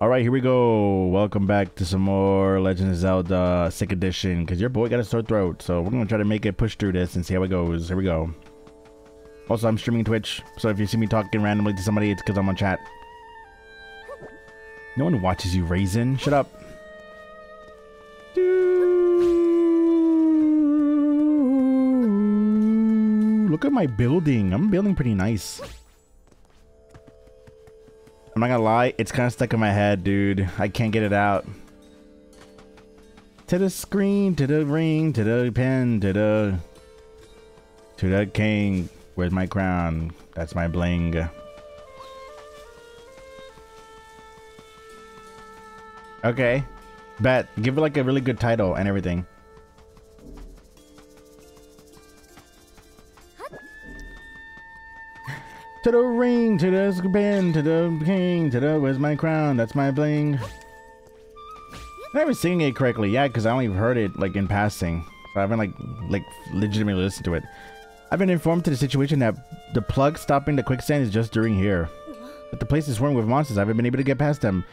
All right, here we go. Welcome back to some more Legend of Zelda Sick Edition. Because your boy got a sore throat, so we're gonna try to make it push through this and see how it goes. Here we go. Also, I'm streaming Twitch, so if you see me talking randomly to somebody, it's because I'm on chat. No one watches you, Raisin. Shut up. Look at my building. I'm building pretty nice. I'm not gonna lie, it's kind of stuck in my head, dude. I can't get it out. To the screen, to the ring, to the pen, to the... To the king. Where's my crown? That's my bling. Okay. Bet. Give it like a really good title and everything. To the ring, to the pen, to the king, to the where's my crown? That's my bling. I'm never singing it correctly, yeah, because I only heard it like in passing. So I haven't like like legitimately listened to it. I've been informed to the situation that the plug stopping the quicksand is just during here. But the place is swarming with monsters. I haven't been able to get past them.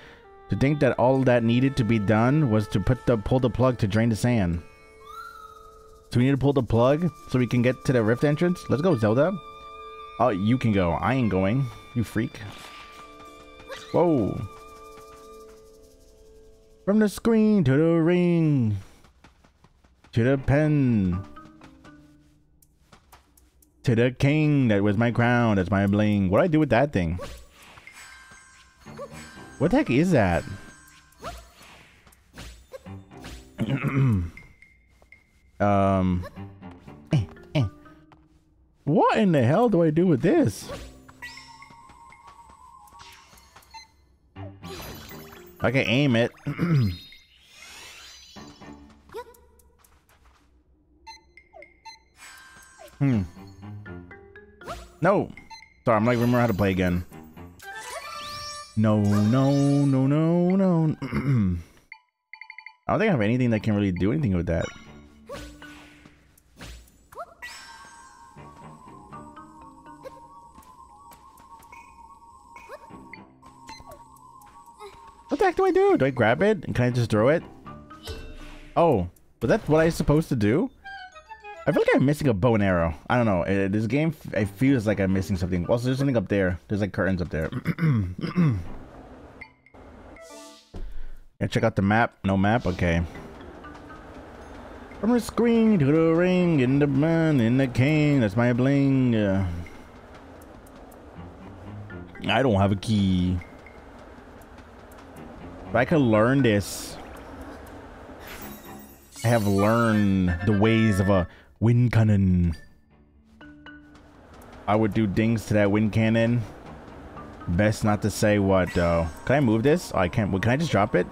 To think that all that needed to be done was to put the pull the plug to drain the sand. So we need to pull the plug so we can get to the rift entrance. Let's go, Zelda. Oh, you can go. I ain't going. You freak. Whoa. From the screen to the ring. To the pen. To the king. That was my crown. That's my bling. What do I do with that thing? What the heck is that? um... What in the hell do I do with this? I can aim it. hmm. No. Sorry, I'm like remember how to play again. No, no, no, no, no. I don't think I have anything that can really do anything with that. What the heck do I do? Do I grab it? And can I just throw it? Oh, but that's what I'm supposed to do? I feel like I'm missing a bow and arrow. I don't know. It, this game, it feels like I'm missing something. Also, there's something up there. There's like curtains up there. yeah, check out the map. No map? Okay. From the screen to the ring, in the man, in the cane, That's my bling. Uh, I don't have a key. If I could learn this, I have learned the ways of a wind cannon. I would do dings to that wind cannon. Best not to say what though. Can I move this? Oh, I can't. Can I just drop it?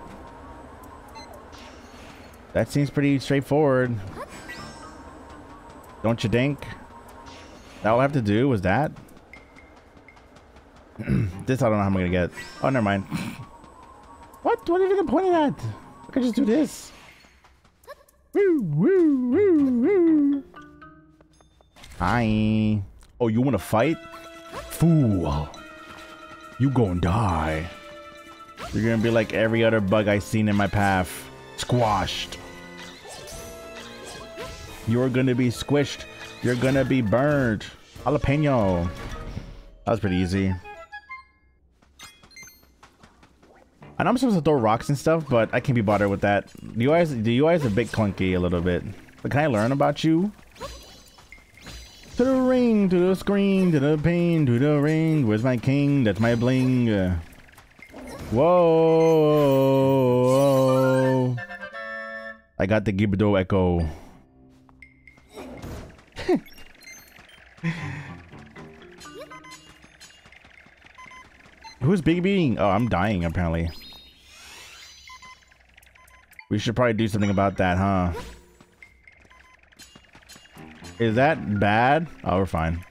That seems pretty straightforward. Don't you think? That all I have to do was that? this I don't know how I'm gonna get. Oh, never mind. What? What are you even pointing at? I can just do this. Woo, woo, woo, woo. Hi. Oh, you want to fight? Fool. You gonna die. You're gonna be like every other bug I seen in my path. Squashed. You're gonna be squished. You're gonna be burned. Jalapeno. That was pretty easy. I know I'm supposed to throw rocks and stuff, but I can't be bothered with that. The UI is, the UI is a bit clunky a little bit. But can I learn about you? To the ring, to the screen, to the pain, to the ring. Where's my king? That's my bling. Whoa. I got the Gibdo Echo. Who's Big Being? Oh, I'm dying apparently. We should probably do something about that, huh? Is that bad? Oh, we're fine.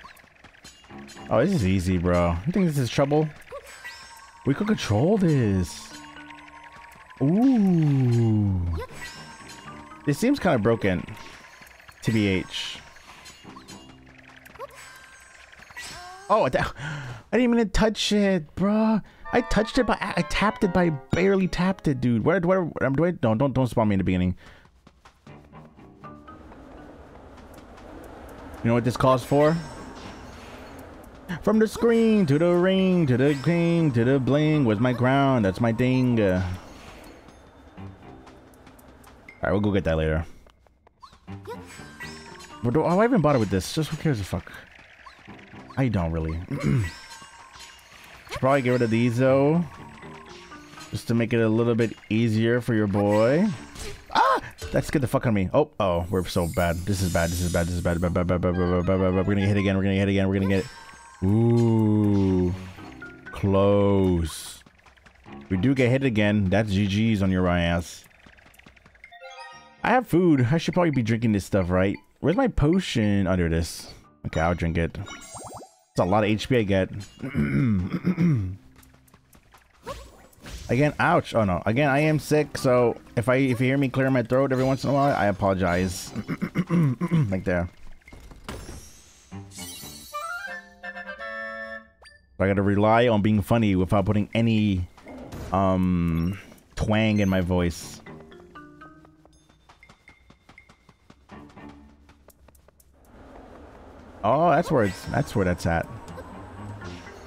Oh, this is easy, bro. You think this is trouble? We could control this. Ooh. This seems kind of broken. TBH. Oh, I didn't even touch it, bro. I touched it, but I, I tapped it, I barely tapped it, dude. Where, where, where do I? Don't, don't, don't spawn me in the beginning. You know what this calls for? From the screen to the ring to the king to the bling. Where's my crown? That's my thing. Uh, Alright, we'll go get that later. What do, why even bother with this? Just who cares the fuck? I don't really. Should probably get rid of these though. Just to make it a little bit easier for your boy. Ah! That scared the fuck out of me. Oh, oh, we're so bad. This is bad. This is bad. This is bad. Bad, bad, bad, bad, bad, bad, bad, bad. We're gonna get hit again. We're gonna get hit again. We're gonna get it. Ooh. Close. We do get hit again. That's GG's on your ass. I have food. I should probably be drinking this stuff, right? Where's my potion? Under this. Okay, I'll drink it. It's a lot of HP I get. Again, ouch. Oh no. Again, I am sick, so if I if you hear me clear my throat every once in a while, I apologize. like there. I gotta rely on being funny without putting any um twang in my voice. Oh, that's where it's that's where that's at.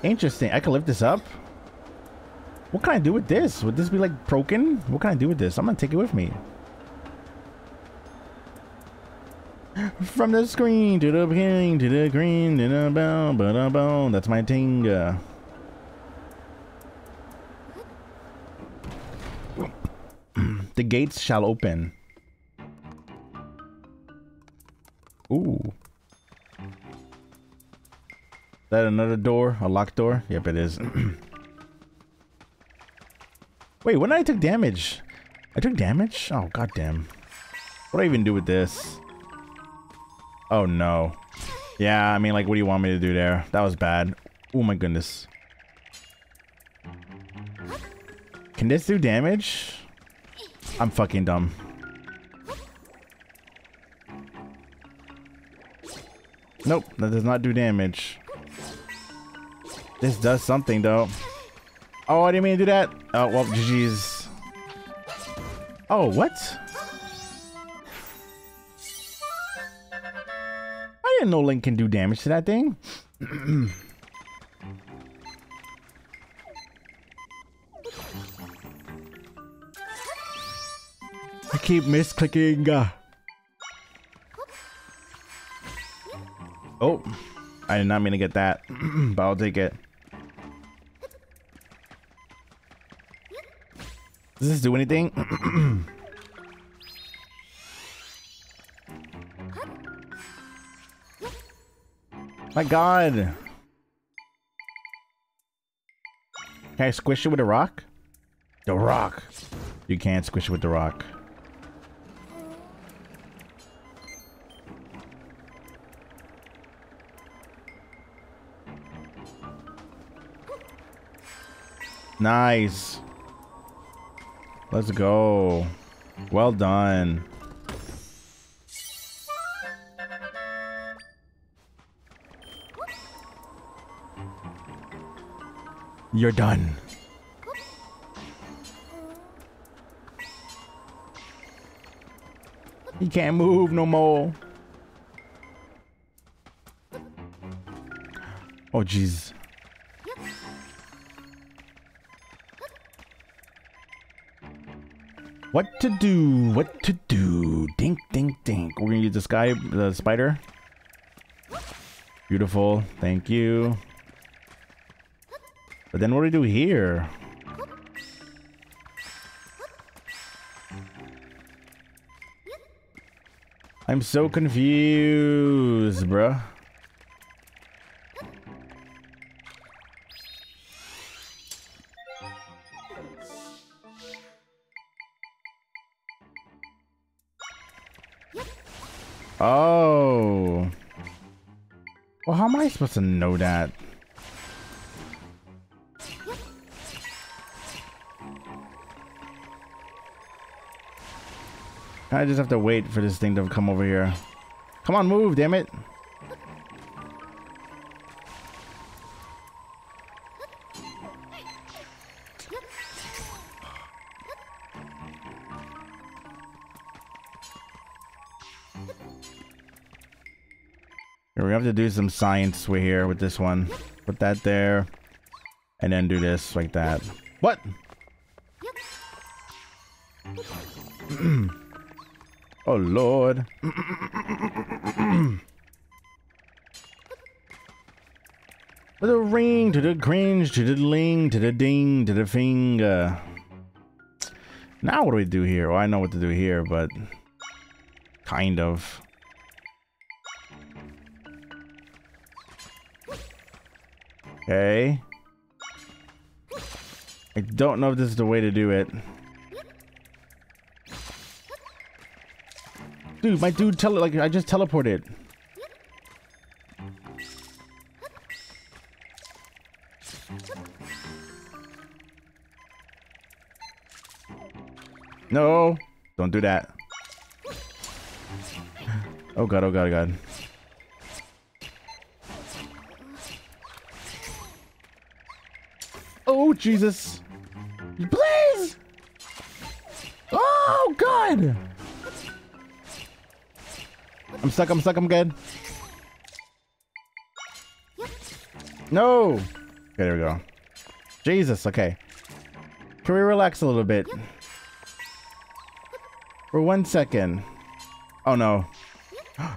Interesting. I can lift this up. What can I do with this? Would this be like broken? What can I do with this? I'm gonna take it with me. From the screen to the beginning to the green to the bell, ba da bell. That's my thing. Uh. the gates shall open. Ooh. Is that another door? A locked door? Yep, it is. Wait, when did I take damage? I took damage? Oh, goddamn. What do I even do with this? Oh, no. Yeah, I mean, like, what do you want me to do there? That was bad. Oh, my goodness. Can this do damage? I'm fucking dumb. Nope, that does not do damage. This does something, though. Oh, I didn't mean to do that. Oh, well, GG's. Oh, what? I didn't know Link can do damage to that thing. I keep misclicking. Uh. Oh, I did not mean to get that, but I'll take it. Does this do anything? My god. Can I squish it with a rock? The rock. You can't squish it with the rock. Nice. Let's go. Well done. You're done. He can't move no more. Oh, jeez. What to do? What to do? Dink, dink, dink. We're gonna use the sky, the spider. Beautiful. Thank you. But then what do we do here? I'm so confused, bruh. Supposed to know that? I just have to wait for this thing to come over here. Come on, move, damn it. Do some science with here with this one. Put that there. And then do this like that. What? oh lord. To the ring, to the cringe, to the ling, to the ding, to the finger. Now what do we do here? Well, I know what to do here, but kind of. Okay. I don't know if this is the way to do it. Dude, my dude tele like I just teleported. No, don't do that. Oh god, oh god, oh god. Jesus. Please! Oh god! I'm stuck, I'm stuck, I'm good. No! Okay, there we go. Jesus, okay. Can we relax a little bit? For one second. Oh no.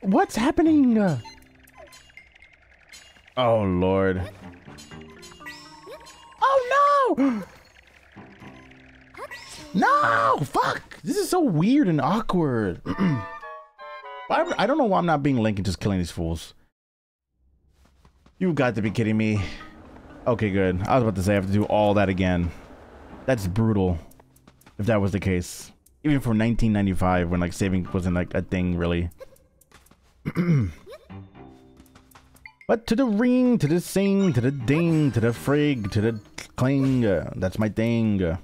What's happening? Oh lord. Oh no! No! Fuck! This is so weird and awkward. I don't know why I'm not being Link and just killing these fools. You've got to be kidding me. Okay, good. I was about to say I have to do all that again. That's brutal. If that was the case. Even for 1995 when like saving wasn't like a thing really. but to the ring, to the sing, to the ding, to the frig, to the cling. Uh, that's my thing. Uh,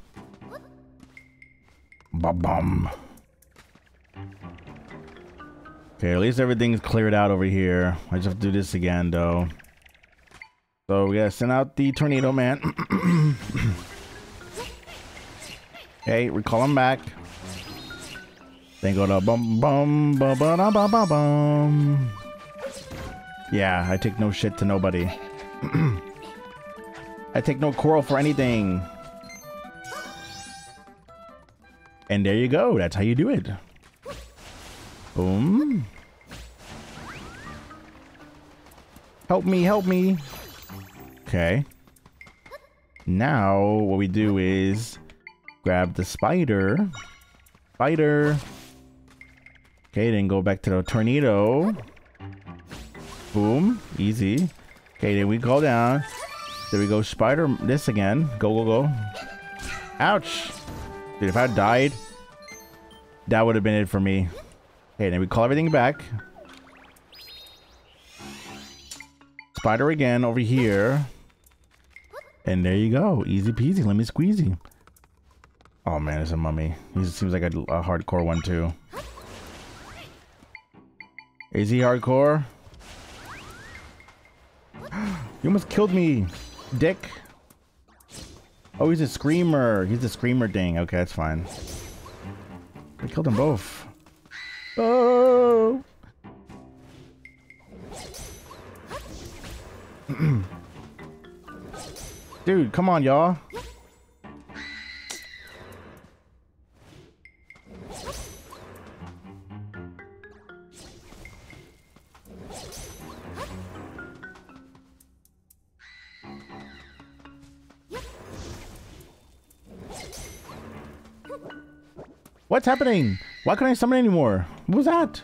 ba bum. Okay, at least everything's cleared out over here. I just have to do this again though. So we gotta send out the tornado man. okay, recall him back. Then go to bum bum bum bum bum bum. Yeah, I take no shit to nobody. I take no coral for anything. And there you go. That's how you do it. Boom. Help me, help me. Okay. Now, what we do is grab the spider. Spider. Okay, then go back to the tornado. Boom. Easy. Okay, then we go down. There we go spider this again. Go, go, go. Ouch. Dude, if I died, that would have been it for me. Okay, then we call everything back. Spider again over here. And there you go. Easy peasy, lemon squeezy. Oh man, it's a mummy. He seems like a, a hardcore one too. Is he hardcore? You almost killed me, dick. Oh, he's a screamer. He's a screamer ding. Okay, that's fine. I killed them both. Oh! Dude, come on, y'all. What's happening? Why can't I summon anymore? What was that?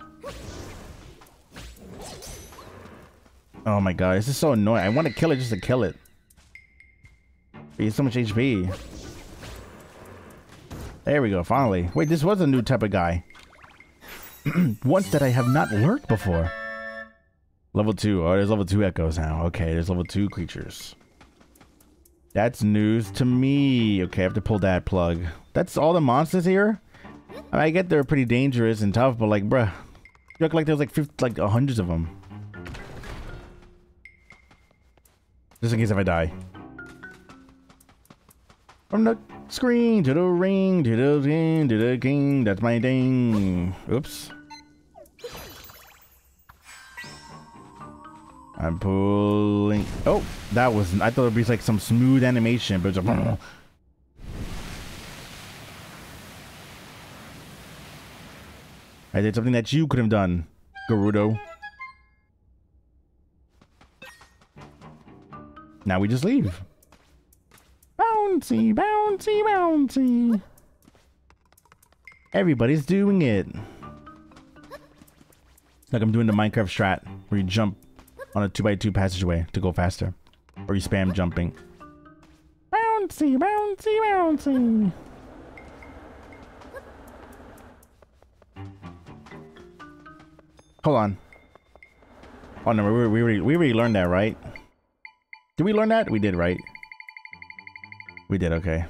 Oh my god, this is so annoying. I want to kill it just to kill it. Has so much HP. There we go, finally. Wait, this was a new type of guy. Once that I have not learned before. Level 2. Oh, there's level 2 echoes now. Okay, there's level 2 creatures. That's news to me. Okay, I have to pull that plug. That's all the monsters here? I, mean, I get they're pretty dangerous and tough, but like, bruh. You look like there's like 50, like hundreds of them. Just in case if I die. From the screen to the ring to the king to the king. That's my thing. Oops. I'm pulling. Oh, that was. I thought it'd be like some smooth animation, but it's I did something that you could have done, Gerudo. Now we just leave. Bouncy, bouncy, bouncy. Everybody's doing it. Like I'm doing the Minecraft strat, where you jump on a 2x2 passageway to go faster. Or you spam jumping. Bouncy, bouncy, bouncy. Hold on. Oh no, we, we, we already learned that, right? Did we learn that? We did, right? We did, okay.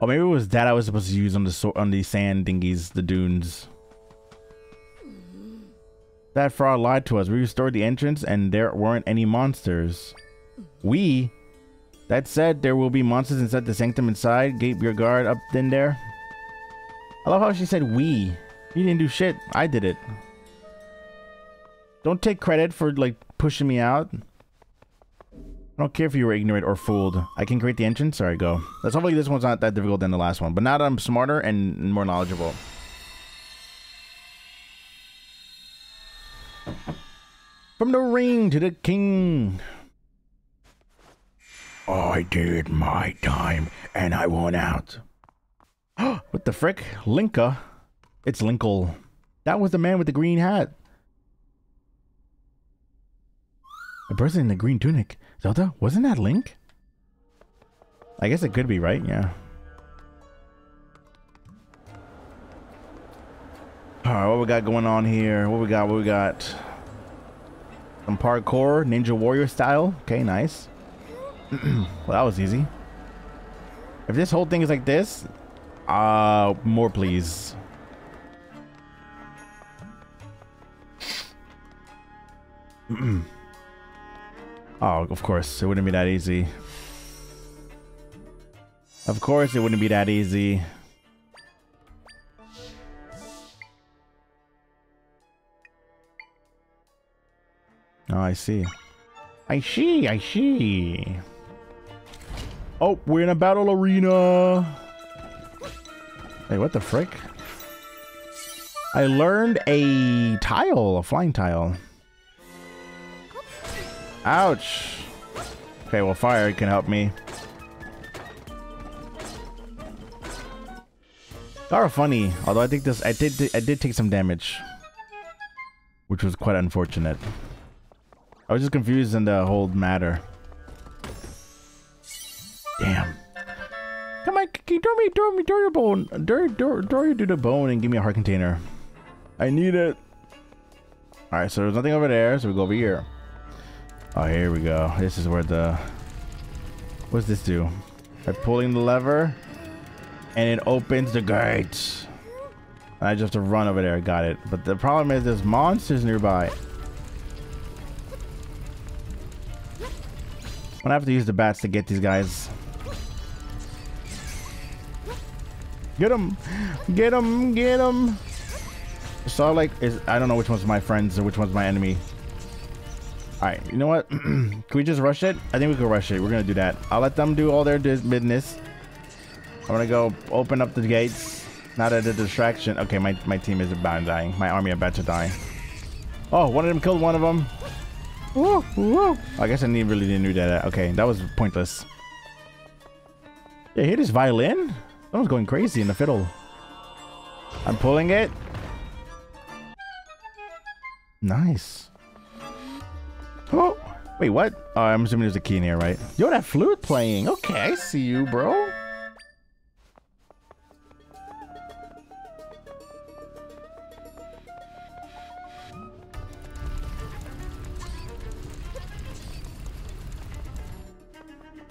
Oh, maybe it was that I was supposed to use on the on the sand dinghies, the dunes. That fraud lied to us. We restored the entrance and there weren't any monsters. We? That said, there will be monsters inside the sanctum inside. Gate your guard up in there. I love how she said we. You didn't do shit. I did it. Don't take credit for like pushing me out. I don't care if you were ignorant or fooled. I can create the entrance. Alright, go. Let's hopefully this one's not that difficult than the last one. But now that I'm smarter and more knowledgeable. From the ring to the king. I did my time and I won out. what the frick? Linka? It's Linkle. That was the man with the green hat. A person in the green tunic. Zelda, wasn't that Link? I guess it could be, right? Yeah. Alright, what we got going on here? What we got? What we got? Some parkour, Ninja Warrior style. Okay, nice. well, that was easy. If this whole thing is like this, uh, more please. oh, of course, it wouldn't be that easy. Of course, it wouldn't be that easy. Oh, I see. I see, I see. Oh, we're in a battle arena. Hey, what the frick? I learned a tile, a flying tile. Ouch. Okay, well, fire can help me. Are funny, although I think this, I did, I did take some damage, which was quite unfortunate. I was just confused in the whole matter. Damn. Can you throw me, throw me, throw your bone, throw, throw, throw you to the bone and give me a heart container. I need it. All right, so there's nothing over there, so we go over here. Oh, here we go. This is where the... What's this do? By pulling the lever, and it opens the gates. I just have to run over there. Got it. But the problem is there's monsters nearby. I'm gonna have to use the bats to get these guys. Get him! Get him! Get him! So like, is I don't know which one's my friends or which one's my enemy. All right, you know what? Can we just rush it? I think we can rush it. We're gonna do that. I'll let them do all their business. I'm gonna go open up the gates. Not at a distraction. Okay, my, my team is about dying. My army about to die. Oh, one of them killed one of them. Woo, woo. I guess I need, really didn't do that. Okay, that was pointless. Yeah, hear this violin? Someone's going crazy in the fiddle. I'm pulling it. Nice. Oh, wait, what? Oh, I'm assuming there's a key in here, right? Yo, that flute playing. Okay, I see you, bro.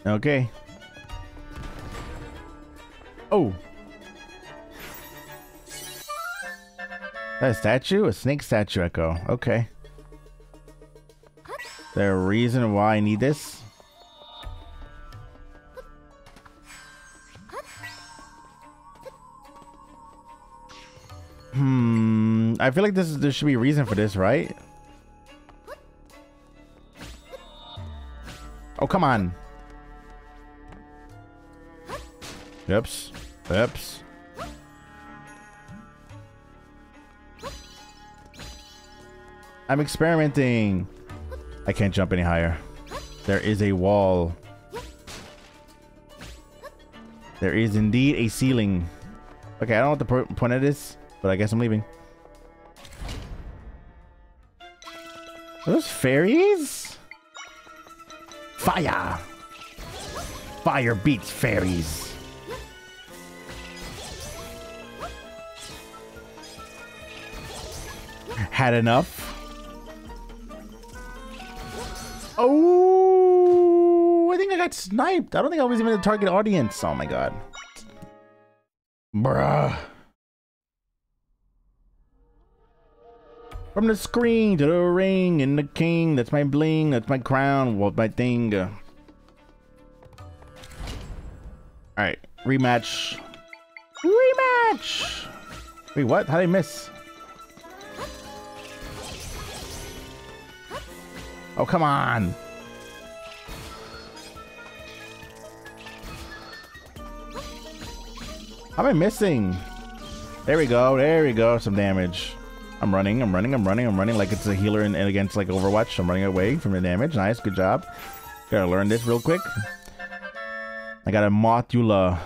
Okay. Oh. That a statue? A snake statue echo. Okay. There a reason why I need this? Hmm. I feel like this is, there should be a reason for this, right? Oh, come on. Oops. Oops. I'm experimenting. I can't jump any higher. There is a wall. There is indeed a ceiling. Okay, I don't know what the point of this, but I guess I'm leaving. Are those fairies? Fire! Fire beats fairies. Had enough? Oh, I think I got sniped. I don't think I was even the target audience. Oh my god. Bruh. From the screen to the ring and the king. That's my bling. That's my crown. What my thing. Alright. Rematch. Rematch! Wait, what? How did I miss? Oh, come on. How am I missing? There we go. There we go. Some damage. I'm running. I'm running. I'm running. I'm running like it's a healer in against like Overwatch. I'm running away from the damage. Nice. Good job. Gotta learn this real quick. I got a Mothula.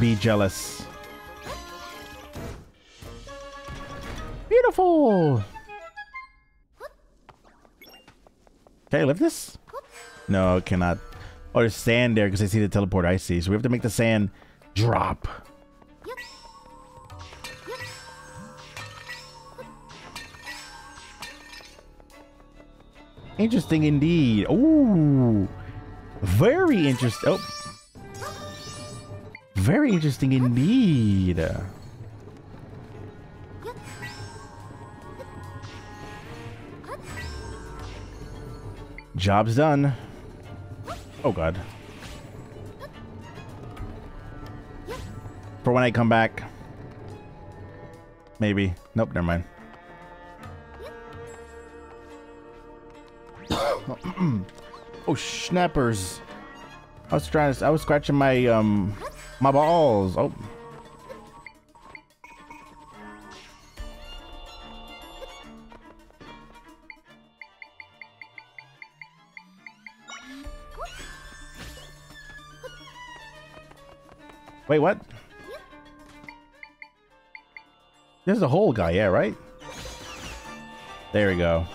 Be jealous. Beautiful. Can I lift this? No, it cannot. Oh, there's sand there because I see the teleport I see. So we have to make the sand drop. Interesting indeed. Oh, very interesting. Oh, very interesting indeed. Job's done. Oh god. For when I come back. Maybe. Nope, never mind. oh, snappers. I was trying to, I was scratching my, um, my balls. Oh. Wait, what? This is a whole guy, yeah, right? There we go.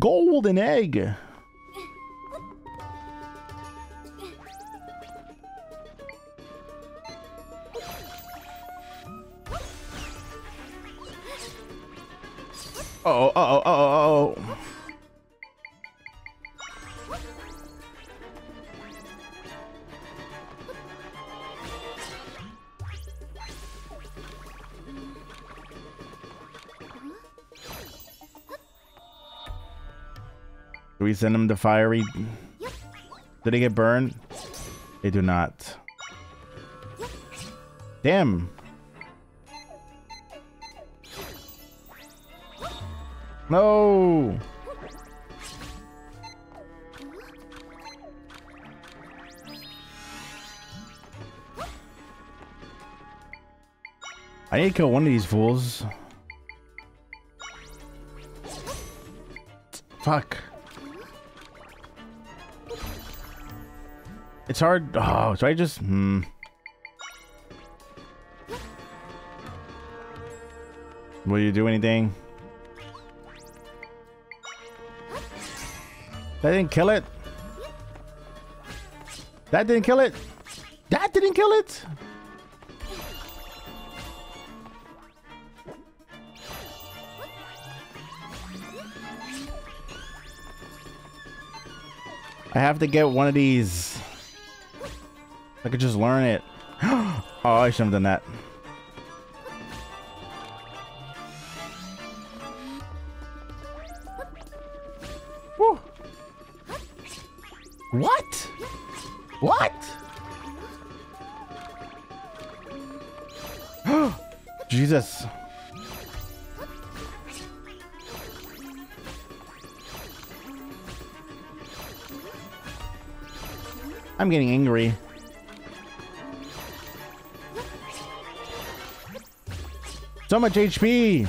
Golden egg. Do we send them to fiery? Did they get burned? They do not. Damn. No. I need to kill one of these fools. Fuck. It's hard. Oh, so I just. Hmm. Will you do anything? That didn't kill it. That didn't kill it. That didn't kill it. I have to get one of these. I could just learn it. oh, I shouldn't have done that. Much HP!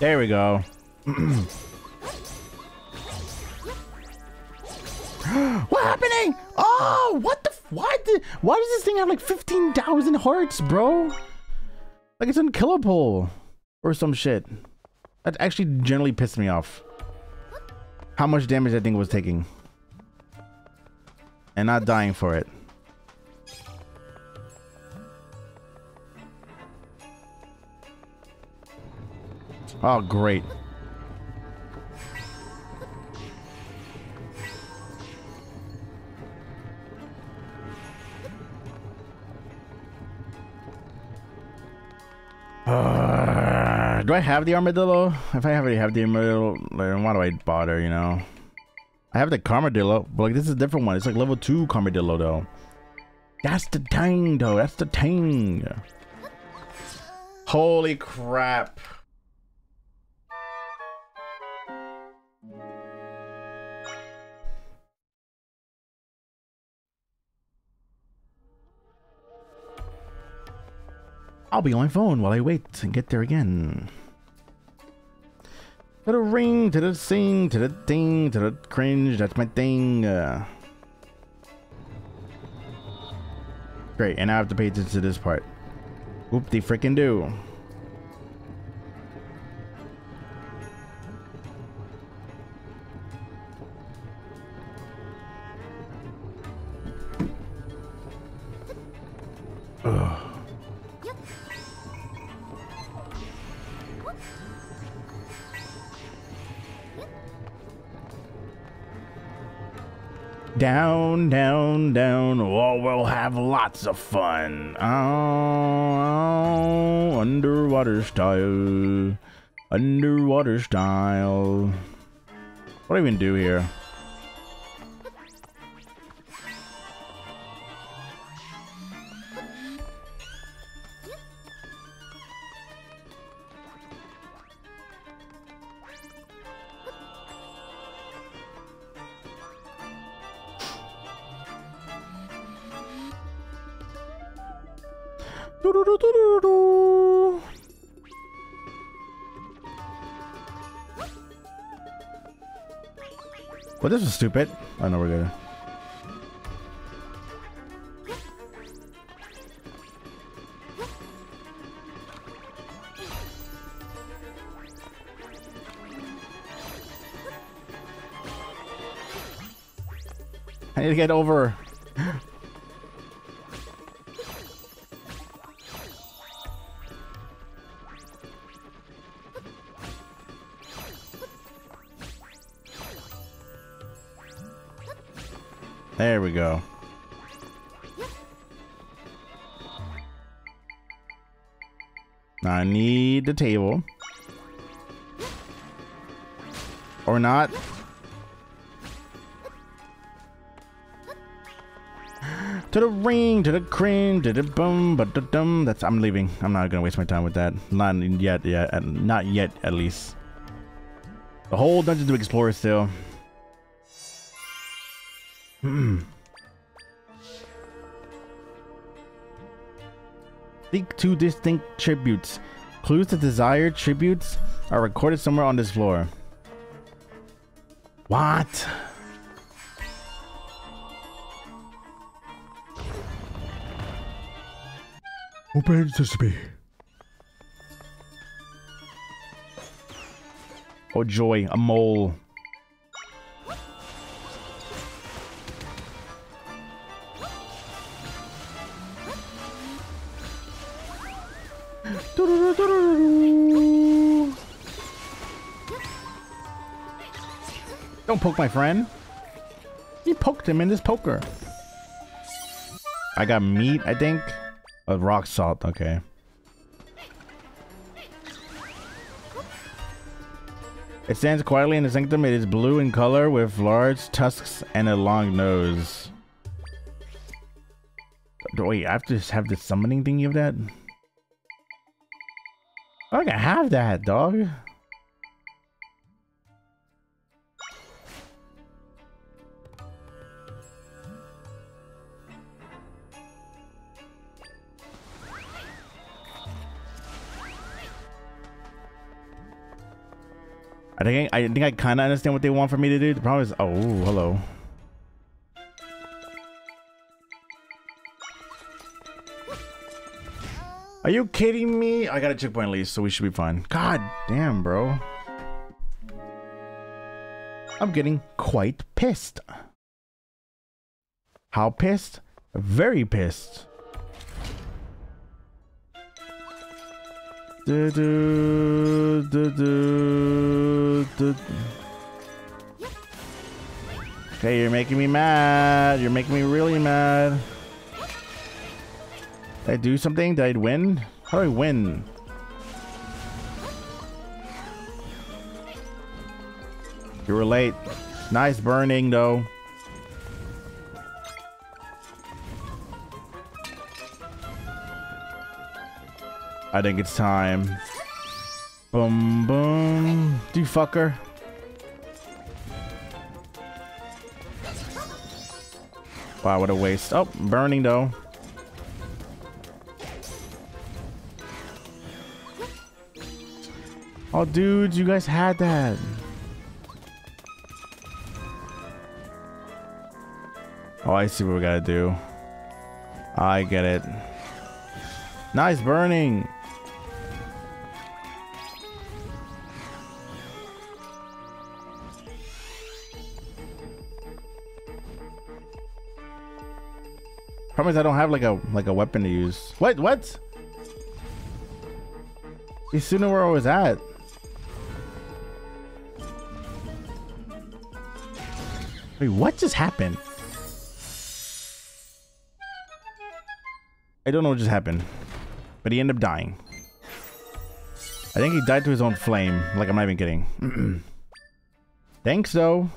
There we go. what happening? Oh, what the? Why did? Why does this thing have like fifteen thousand hearts, bro? Like it's unkillable, or some shit. That actually generally pissed me off. How much damage that thing was taking, and not dying for it. Oh, great. I have the armadillo? If I already have the armadillo, why do I bother, you know? I have the Carmadillo, but like this is a different one. It's like level 2 Carmadillo though. That's the thing though, that's the thing. Holy crap. I'll be on my phone while I wait and get there again. To the ring, to the sing, to the ding, to the cringe, that's my thing. Uh, great, and I have to pay attention to this part. Whoop de freaking do. Lots of fun. Oh, underwater style. Underwater style. What do I even do here? This is stupid. I know we're good. I need to get over. Need the table. Or not. To the ring, to the cream, to the boom, but the dum. That's I'm leaving. I'm not gonna waste my time with that. Not yet, yeah, not yet at least. The whole dungeon to explore still. Hmm. Seek two distinct tributes. Clues to desired tributes are recorded somewhere on this floor. What? Open sesame. Oh joy, a mole. Don't poke my friend. He poked him in his poker. I got meat, I think. A rock salt, okay. It stands quietly in the sanctum. It is blue in color with large tusks and a long nose. Wait, I have to have the summoning thingy of that? I can have that, dog. I think I, I think I kind of understand what they want for me to do. The problem is, oh, hello. Are you kidding me? I got a checkpoint at least, so we should be fine. God damn, bro. I'm getting quite pissed. How pissed? Very pissed. Du, du, du, okay, you're making me mad. You're making me really mad. Did I do something? Did I win? How do I win? You were late. Nice burning, though. I think it's time. Boom, boom. Do fucker. Wow, what a waste. Oh, burning though. Oh, dudes, you guys had that. Oh, I see what we gotta do. I get it. Nice burning. I don't have like a like a weapon to use. What? What? You still know where I was at. Wait, what just happened? I don't know what just happened. But he ended up dying. I think he died to his own flame. Like, I'm not even kidding. Thanks, though.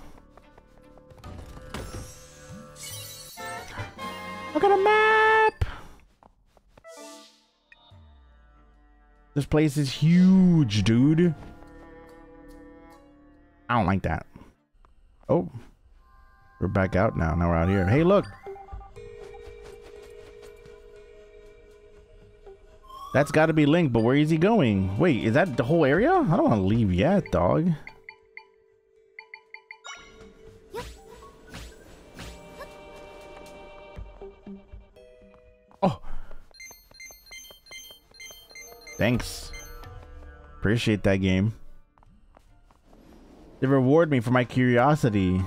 This place is huge, dude. I don't like that. Oh. We're back out now. Now we're out here. Hey, look! That's got to be Link, but where is he going? Wait, is that the whole area? I don't want to leave yet, dog. Thanks. Appreciate that game. They reward me for my curiosity.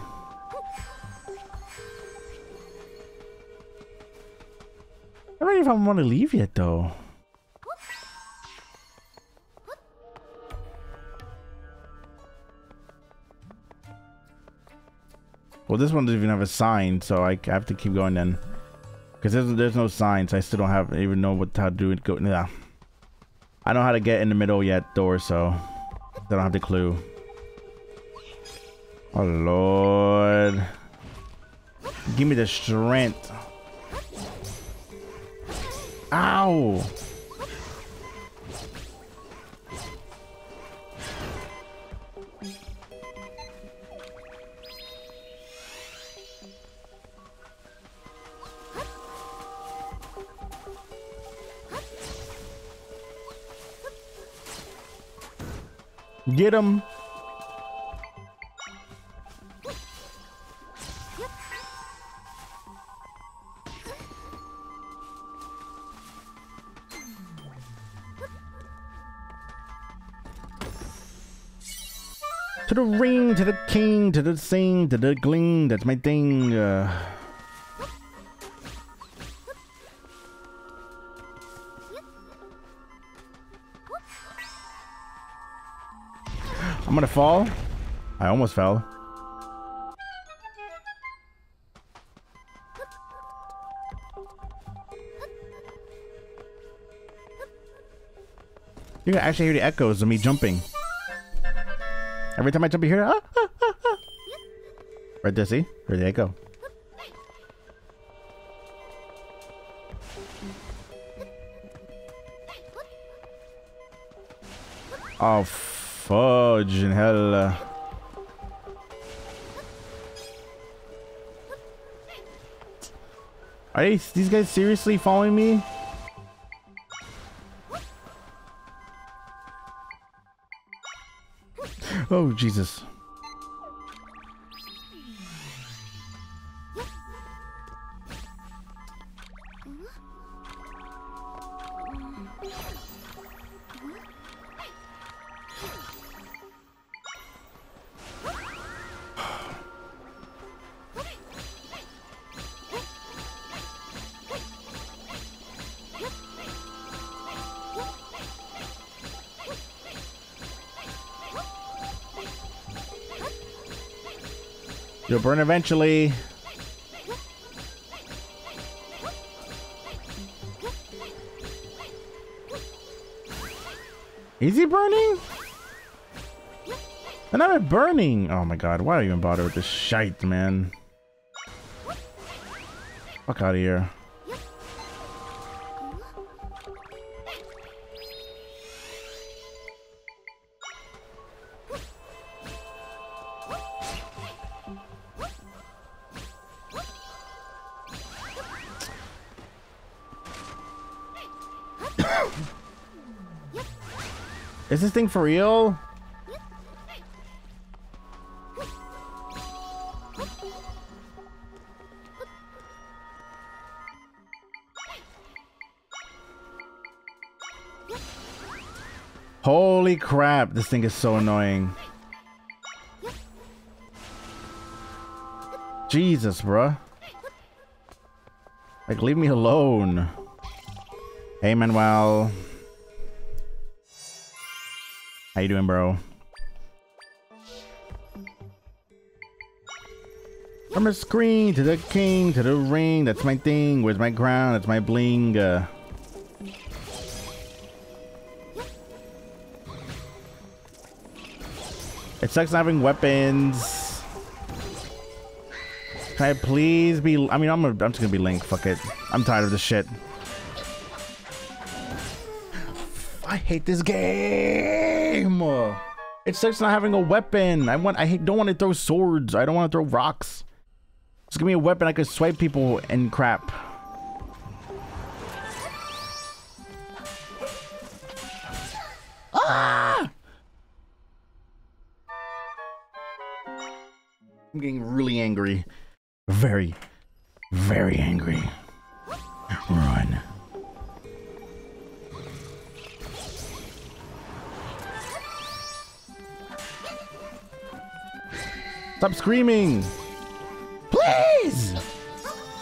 I don't I want to leave yet though. Well, this one doesn't even have a sign, so I have to keep going then. Because there's, there's no signs, I still don't have even know what how to do it. Go, yeah. I know how to get in the middle yet door, so I don't have the clue. Oh lord. Give me the strength. Ow! Get him. To the ring, to the king, to the sing, to the gling. That's my thing. Uh... gonna fall. I almost fell. You can actually hear the echoes of me jumping. Every time I jump here, ah, ah, ah, ah. right there, see? There they go. Oh, fudge in hell. Are they, these guys seriously following me? Oh, Jesus. You'll burn eventually. Is he burning? And I'm burning. Oh my god, why do I even bother with this shite, man? Fuck out of here. Is this thing for real? Holy crap, this thing is so annoying. Jesus, bruh. Like, leave me alone. Hey, Manuel. How you doing, bro? From a screen to the king to the ring. That's my thing. Where's my crown? That's my bling. Uh, it sucks not having weapons. Can I please be? I mean, I'm. A, I'm just gonna be Link. Fuck it. I'm tired of this shit. I hate this game. It sucks not having a weapon. I want. I don't want to throw swords. I don't want to throw rocks. Just give me a weapon I could swipe people and crap. Ah! I'm getting really angry. Very, very angry. Run. Stop screaming! Please!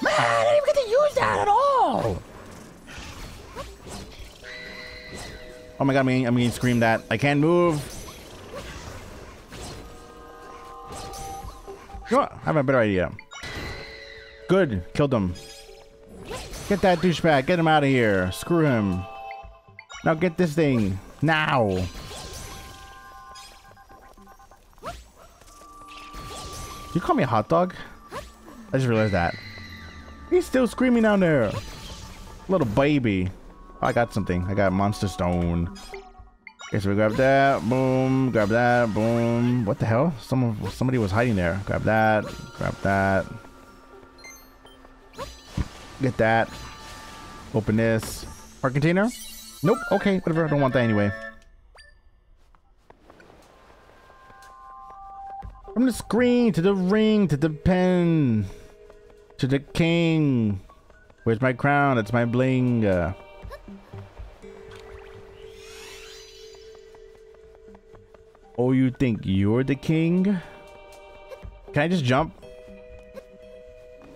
Man, I didn't even get to use that at all! Oh my god, I'm getting, I'm getting screamed at. I can't move. What? I have a better idea. Good. Killed him. Get that douchebag. Get him out of here. Screw him. Now get this thing. Now. You call me a hot dog? I just realized that. He's still screaming down there. Little baby. Oh, I got something. I got monster stone. Okay, so we grab that. Boom. Grab that. Boom. What the hell? Someone, somebody was hiding there. Grab that. Grab that. Get that. Open this. Our container? Nope. Okay, whatever. I don't want that anyway. From the screen to the ring to the pen to the king. Where's my crown? It's my bling. Uh, oh, you think you're the king? Can I just jump?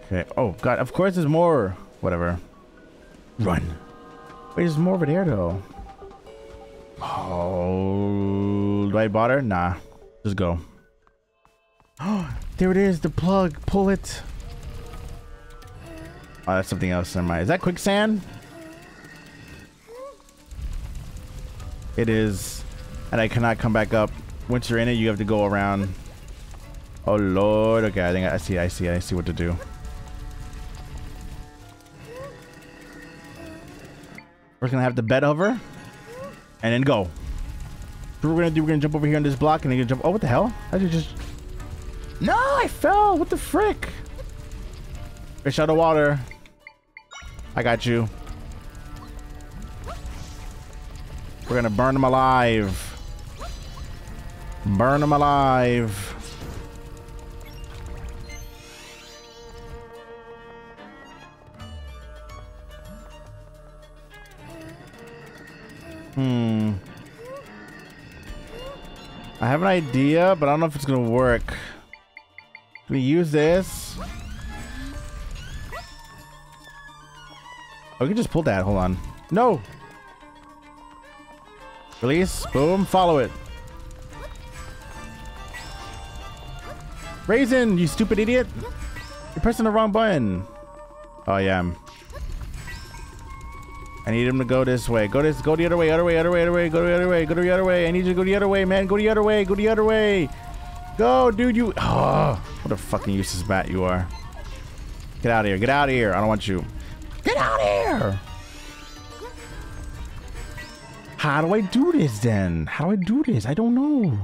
Okay. Oh, God. Of course there's more. Whatever. Run. Wait, there's more over there, though. Oh, do I bother? Nah. Just go. Oh, there it is, the plug. Pull it. Oh, that's something else in my. Is that quicksand? It is. And I cannot come back up. once you're in it, you have to go around. Oh lord. Okay, I think I see. I see. I see what to do. We're gonna have the bed over, and then go. We're gonna do? We're gonna jump over here on this block, and then jump. Oh, what the hell? I just. No, I fell. What the frick? Fish out of water. I got you. We're gonna burn them alive. Burn them alive. Hmm. I have an idea, but I don't know if it's gonna work. We use this? Oh, we can just pull that. Hold on. No! Release. Boom. Follow it. Raisin, you stupid idiot. You're pressing the wrong button. Oh, yeah. I need him to go this way. Go this. Go the other way. Other way. Other way. Other way. Go the other way. Go the other way. I need you to go the other way, man. Go the other way. Go the other way. Go, dude. You. Oh, what a fucking useless bat you are. Get out of here. Get out of here. I don't want you. Get out of here. How do I do this then? How do I do this? I don't know.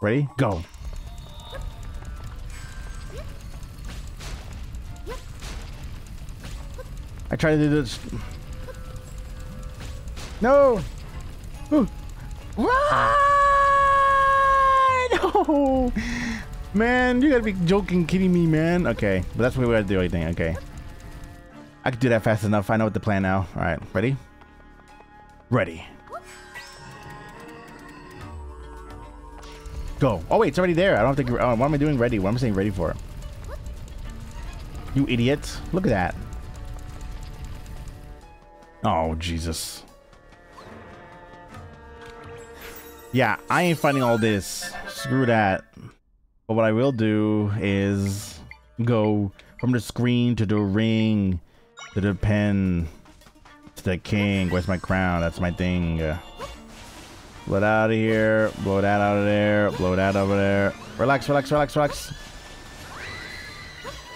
Ready? Go. I try to do this. No! Ooh. Run! No! Man, you gotta be joking, kidding me, man. Okay, but that's what we gotta do, I think. Okay. I can do that fast enough. I know what the plan now. All right, ready? Ready. Go. Oh, wait, it's already there. I don't think. Oh, what am I doing ready? What am I saying ready for? You idiot. Look at that. Oh, Jesus. Yeah, I ain't fighting all this. Screw that. But what I will do is go from the screen to the ring to the pen to the king. Where's my crown? That's my thing. Blow it out of here. Blow that out of there. Blow that over there. Relax, relax, relax, relax.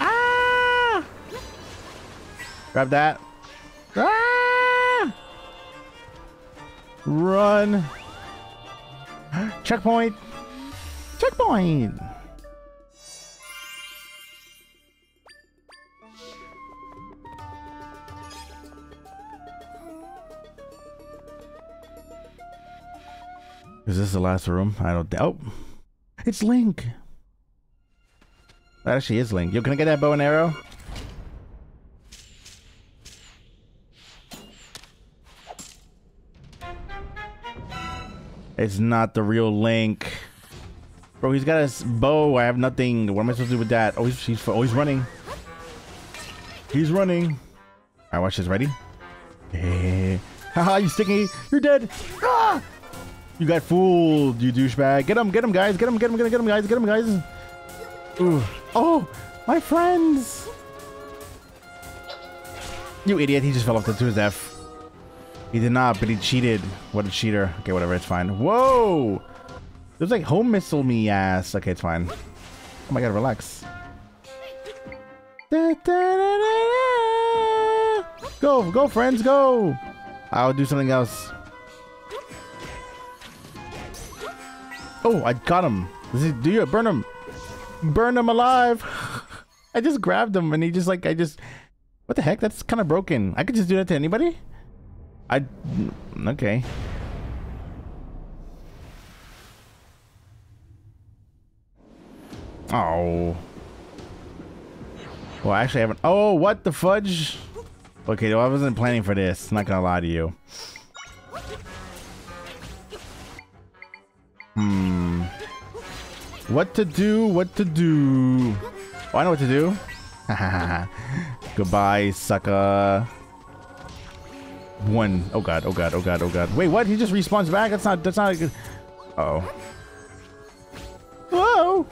Ah! Grab that. Ah! Run. Checkpoint. Checkpoint. Is this the last room? I don't. Oh, it's Link. That actually is Link. Yo, can I get that bow and arrow? It's not the real Link. Bro, he's got a bow. I have nothing. What am I supposed to do with that? Oh, he's, he's, oh, he's running. He's running. All right, watch this. Ready? Hey. Haha, you sticky. You're dead. Ah! You got fooled, you douchebag. Get him, get him, guys. Get him, get him, get him, get him, guys. Get him, guys. Ooh. Oh, my friends. You idiot. He just fell off to his death. He did not, but he cheated. What a cheater. Okay, whatever. It's fine. Whoa. There's like home missile me ass. Okay, it's fine. Oh my god, relax. Da, da, da, go, go, friends, go. I'll do something else. Oh, I got him. Do you burn him? Burn him alive. I just grabbed him and he just like I just what the heck? That's kind of broken. I could just do that to anybody. I okay. Oh. Well, I actually, haven't. Oh, what the fudge? Okay, well, I wasn't planning for this. Not gonna lie to you. Hmm. What to do? What to do? Oh, I know what to do. Goodbye, sucker. One. Oh god. Oh god. Oh god. Oh god. Wait, what? He just respawns back? That's not. That's not a good. Uh oh. Whoa.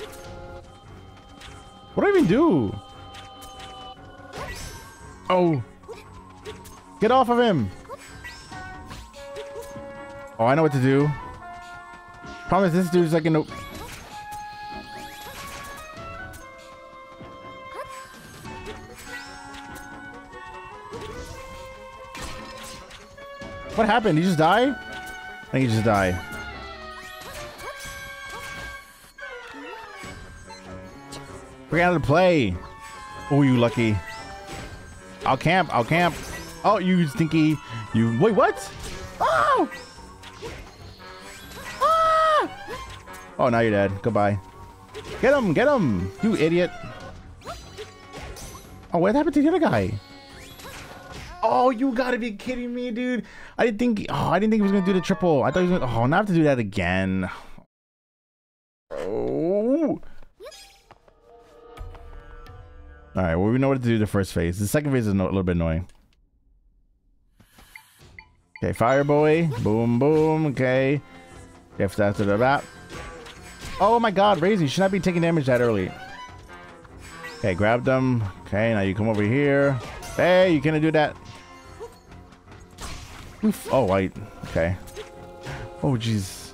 What do I even do? Oh. Get off of him. Oh, I know what to do. Promise this dude's like in the... What happened? Did he just die? I think he just died. We gotta play. Oh, you lucky. I'll camp. I'll camp. Oh, you stinky. You. Wait, what? Oh! Ah! Oh, now you're dead. Goodbye. Get him. Get him. You idiot. Oh, what happened to the other guy? Oh, you gotta be kidding me, dude. I didn't think. Oh, I didn't think he was gonna do the triple. I thought he was gonna. Oh, now I have to do that again. Oh. All right, well, we know what to do the first phase. The second phase is a little bit annoying. Okay, fire boy. Boom, boom. Okay. If that's the bat. Oh my god, you should not be taking damage that early. Okay, grab them. Okay, now you come over here. Hey, you can't do that. Oh, wait. Okay. Oh, jeez.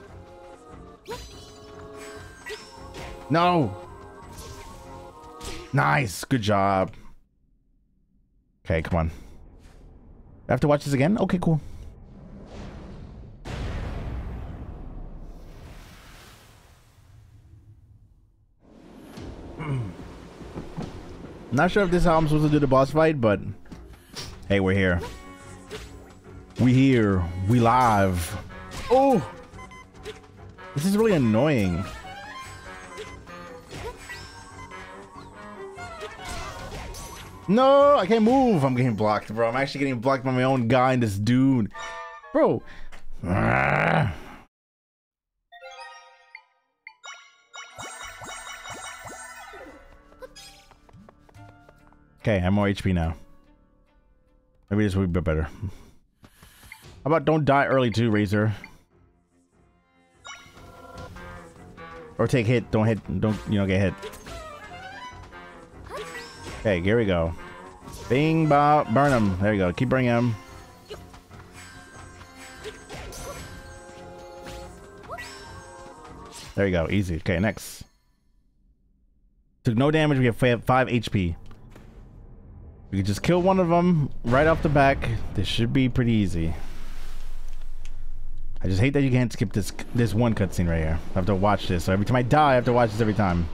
No. Nice. Good job. Okay, come on. I have to watch this again? Okay, cool. Not sure if this is how I'm supposed to do the boss fight, but hey, we're here. We here. We live. Oh! This is really annoying. No, I can't move. I'm getting blocked, bro. I'm actually getting blocked by my own guy and this dude. Bro. Okay, I'm more HP now. Maybe this will be better. How about don't die early too, Razor? Or take hit. Don't hit. Don't, you know, get hit. Okay, here we go. Bing, bop, burn him. There you go. Keep burning him. There you go. Easy. Okay, next. Took no damage. We have 5 HP. We can just kill one of them right off the back. This should be pretty easy. I just hate that you can't skip this this one cutscene right here. I have to watch this. So every time I die, I have to watch this every time.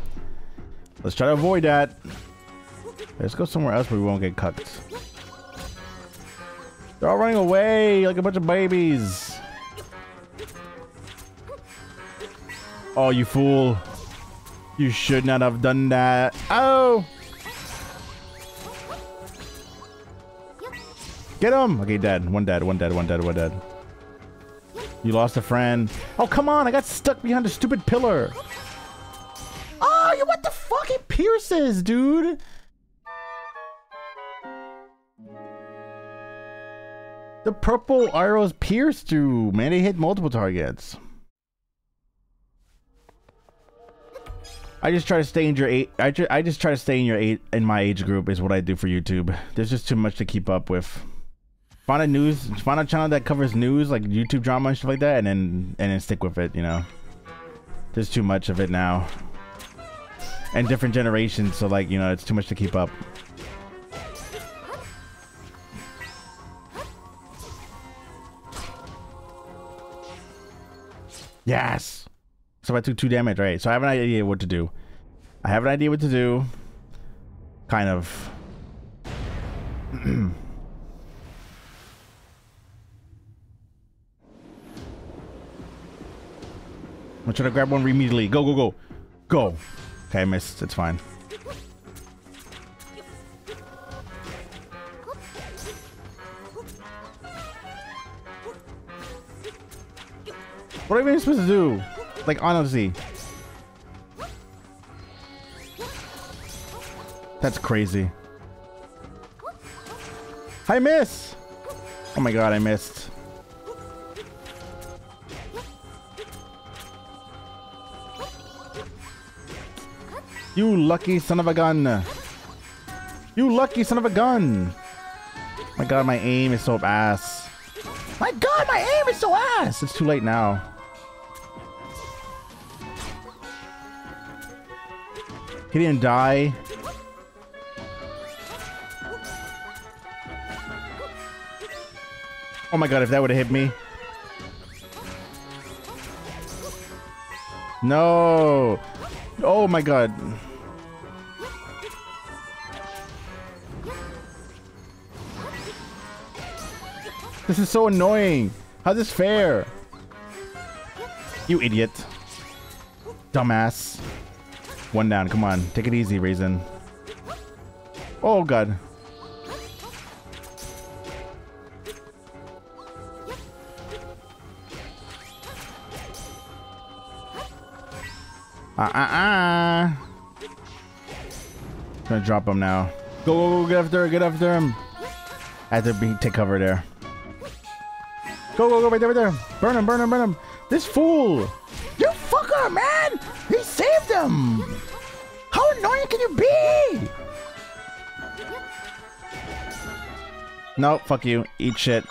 Let's try to avoid that. Let's go somewhere else where we won't get cucked. They're all running away like a bunch of babies. Oh, you fool. You should not have done that. Oh! Get him! Okay, dead. One dead, one dead, one dead, one dead. You lost a friend. Oh, come on! I got stuck behind a stupid pillar. Oh, you what the fuck? It pierces, dude! The purple arrows pierce through, man. They hit multiple targets. I just try to stay in your eight. I, ju I just try to stay in your eight in my age group is what I do for YouTube. There's just too much to keep up with. Find a news, find a channel that covers news like YouTube drama and stuff like that, and then and then stick with it. You know, there's too much of it now, and different generations. So like you know, it's too much to keep up. Yes. So I took two damage, right? So I have an idea what to do. I have an idea what to do. Kind of. I'm trying to grab one immediately. Go, go, go. Go. Okay, I missed. It's fine. What are we supposed to do? Like, honestly. That's crazy. I miss! Oh my god, I missed. You lucky son of a gun. You lucky son of a gun. my god, my aim is so ass. My god, my aim is so ass! It's too late now. He didn't die. Oh my god, if that would have hit me. No! Oh my god. This is so annoying. How's this fair? You idiot. Dumbass. One down. Come on. Take it easy, Raisin. Oh, God. Uh-uh-uh. Gonna drop him now. Go, go, go, get after her, get after him. To be, take cover there. Go, go, go, right there, right there. Burn him, burn him, burn him. This fool. You fucker, man. He saved him. How annoying can you be? No, fuck you. Eat shit.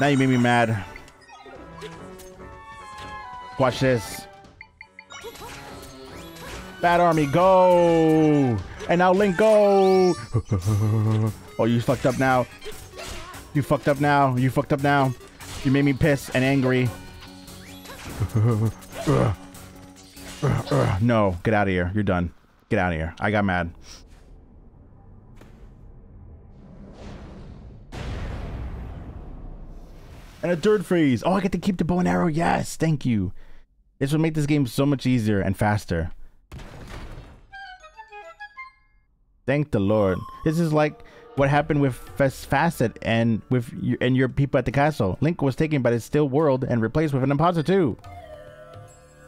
Now you made me mad. Watch this. Bad army, go! And now Link, go! oh, you fucked up now. You fucked up now. You fucked up now. You made me pissed and angry. no, get out of here. You're done. Get out of here. I got mad. And a third phrase. Oh, I get to keep the bow and arrow. Yes, thank you. This will make this game so much easier and faster. Thank the Lord. This is like what happened with Facet and with your, and your people at the castle. Link was taken by the still world and replaced with an imposter too.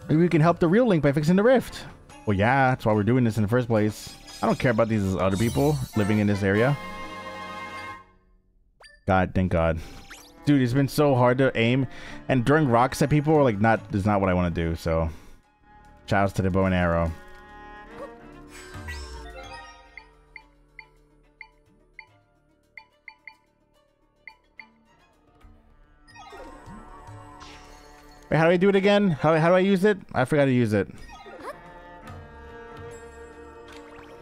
Maybe we can help the real Link by fixing the rift. Well, yeah, that's why we're doing this in the first place. I don't care about these other people living in this area. God, thank God. Dude, it's been so hard to aim. And throwing rocks at people are like not is not what I want to do, so. Shouts to the bow and arrow. Wait, how do I do it again? How, how do I use it? I forgot to use it.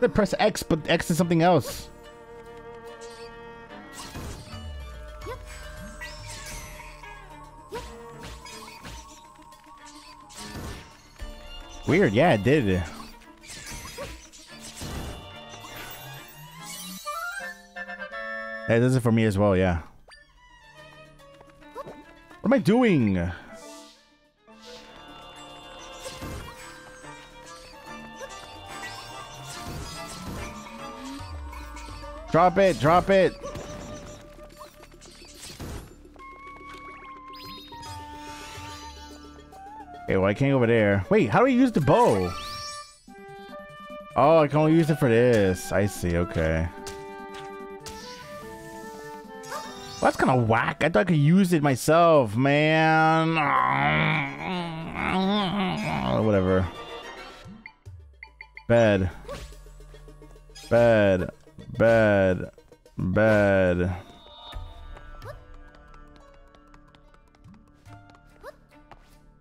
I press X, but X is something else. Weird, yeah, it did. That does it for me as well, yeah. What am I doing? Drop it, drop it. Okay, well, I can't go over there. Wait, how do I use the bow? Oh, I can only use it for this. I see, okay. Well, that's kind of whack. I thought I could use it myself, man. Whatever. Bed. Bed. Bad. Bad.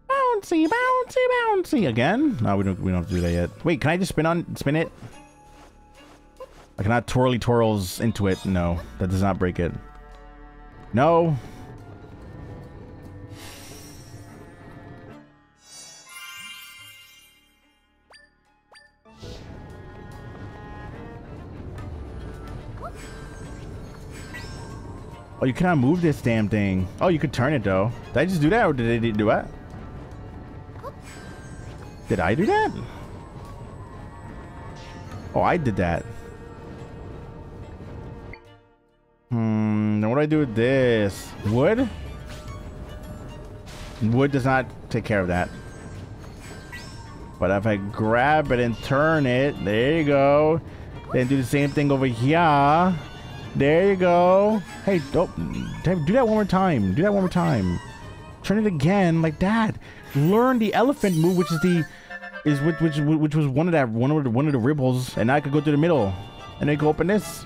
Bouncy, bouncy, bouncy. Again? No, we don't we don't do that yet. Wait, can I just spin on spin it? I cannot twirly twirls into it. No, that does not break it. No. Oh, you cannot move this damn thing. Oh, you could turn it though. Did I just do that or did it do that? Did I do that? Oh, I did that. Hmm, then what do I do with this? Wood? Wood does not take care of that. But if I grab it and turn it, there you go. Then do the same thing over here. There you go. Hey, do that one more time. Do that one more time. Turn it again like that. Learn the elephant move, which is the is which which which was one of that one of the, one of the ribbles, and I could go through the middle, and then go open this.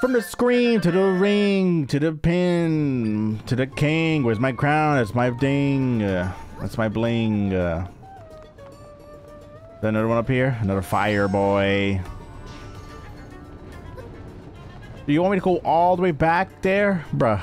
From the screen to the ring to the pin to the king. Where's my crown? That's my ding. Uh, that's my bling. Uh, another one up here. Another fire boy. Do you want me to go all the way back there? Bruh.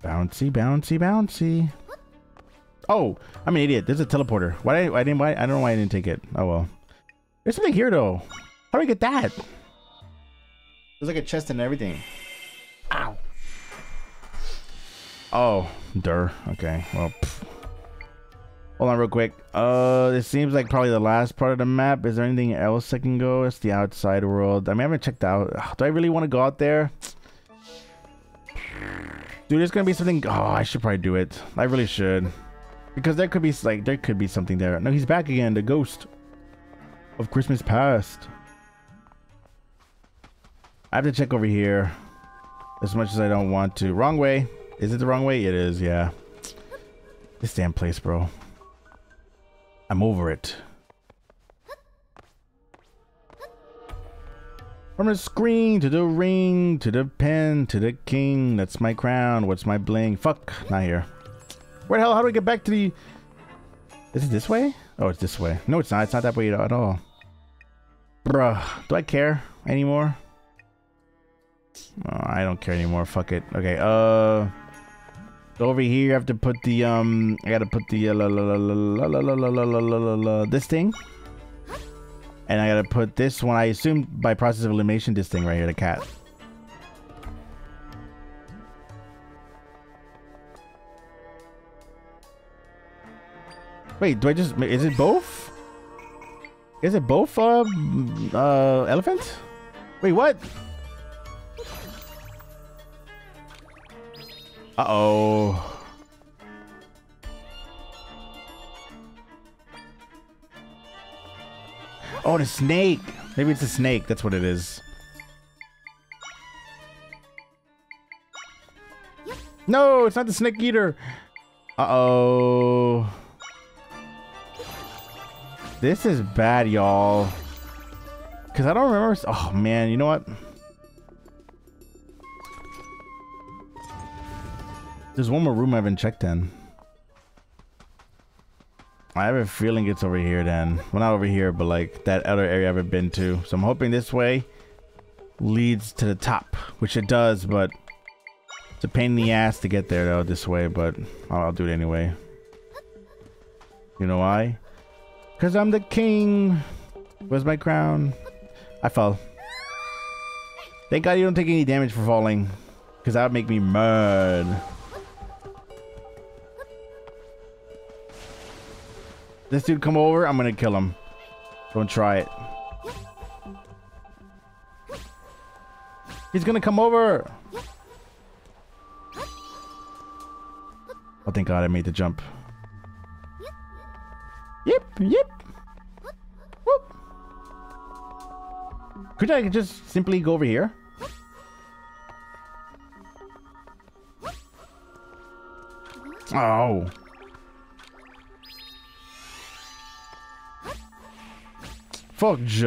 Bouncy, bouncy, bouncy. Oh, I'm an idiot. There's a teleporter. Why I, I didn't? Why I don't know why I didn't take it. Oh well. There's something here though. How do I get that? There's like a chest and everything. Ow. Oh, dur. Okay. Well. Pff. Hold on real quick. Uh, it seems like probably the last part of the map. Is there anything else I can go? It's the outside world. I mean, I haven't checked out. Do I really want to go out there? Dude, there's gonna be something. Oh, I should probably do it. I really should. Because there could be like there could be something there. No, he's back again. The ghost of Christmas past. I have to check over here. As much as I don't want to. Wrong way. Is it the wrong way? It is, yeah. This damn place, bro. I'm over it. From the screen to the ring to the pen to the king. That's my crown. What's my bling? Fuck, not here. Where the hell? How do we get back to the? Is it this way? Oh, it's this way. No, it's not. It's not that way at all. Bruh, do I care anymore? Oh, I don't care anymore. Fuck it. Okay. Uh, over here, I have to put the um. I gotta put the uh, la, la, la, la, la, la, la, la, la, la, la, this thing. And I gotta put this one, I assume by process of elimination, this thing right here, the cat. Wait, do I just, is it both? Is it both, uh, uh, elephant? Wait, what? Uh-oh. Oh, the snake. Maybe it's a snake. That's what it is. No, it's not the snake eater. Uh-oh. This is bad, y'all. Because I don't remember... Oh, man. You know what? There's one more room I haven't checked in. I have a feeling it's over here then. Well, not over here, but like that other area I've been to. So I'm hoping this way leads to the top, which it does, but it's a pain in the ass to get there though this way, but I'll, I'll do it anyway. You know why? Because I'm the king. Where's my crown? I fell. Thank God you don't take any damage for falling. Because that would make me mad. This dude come over, I'm gonna kill him. Don't try it. He's gonna come over. Oh, thank God I made the jump. Yep, yep. Whoop. Could I just simply go over here? Oh. Fudge.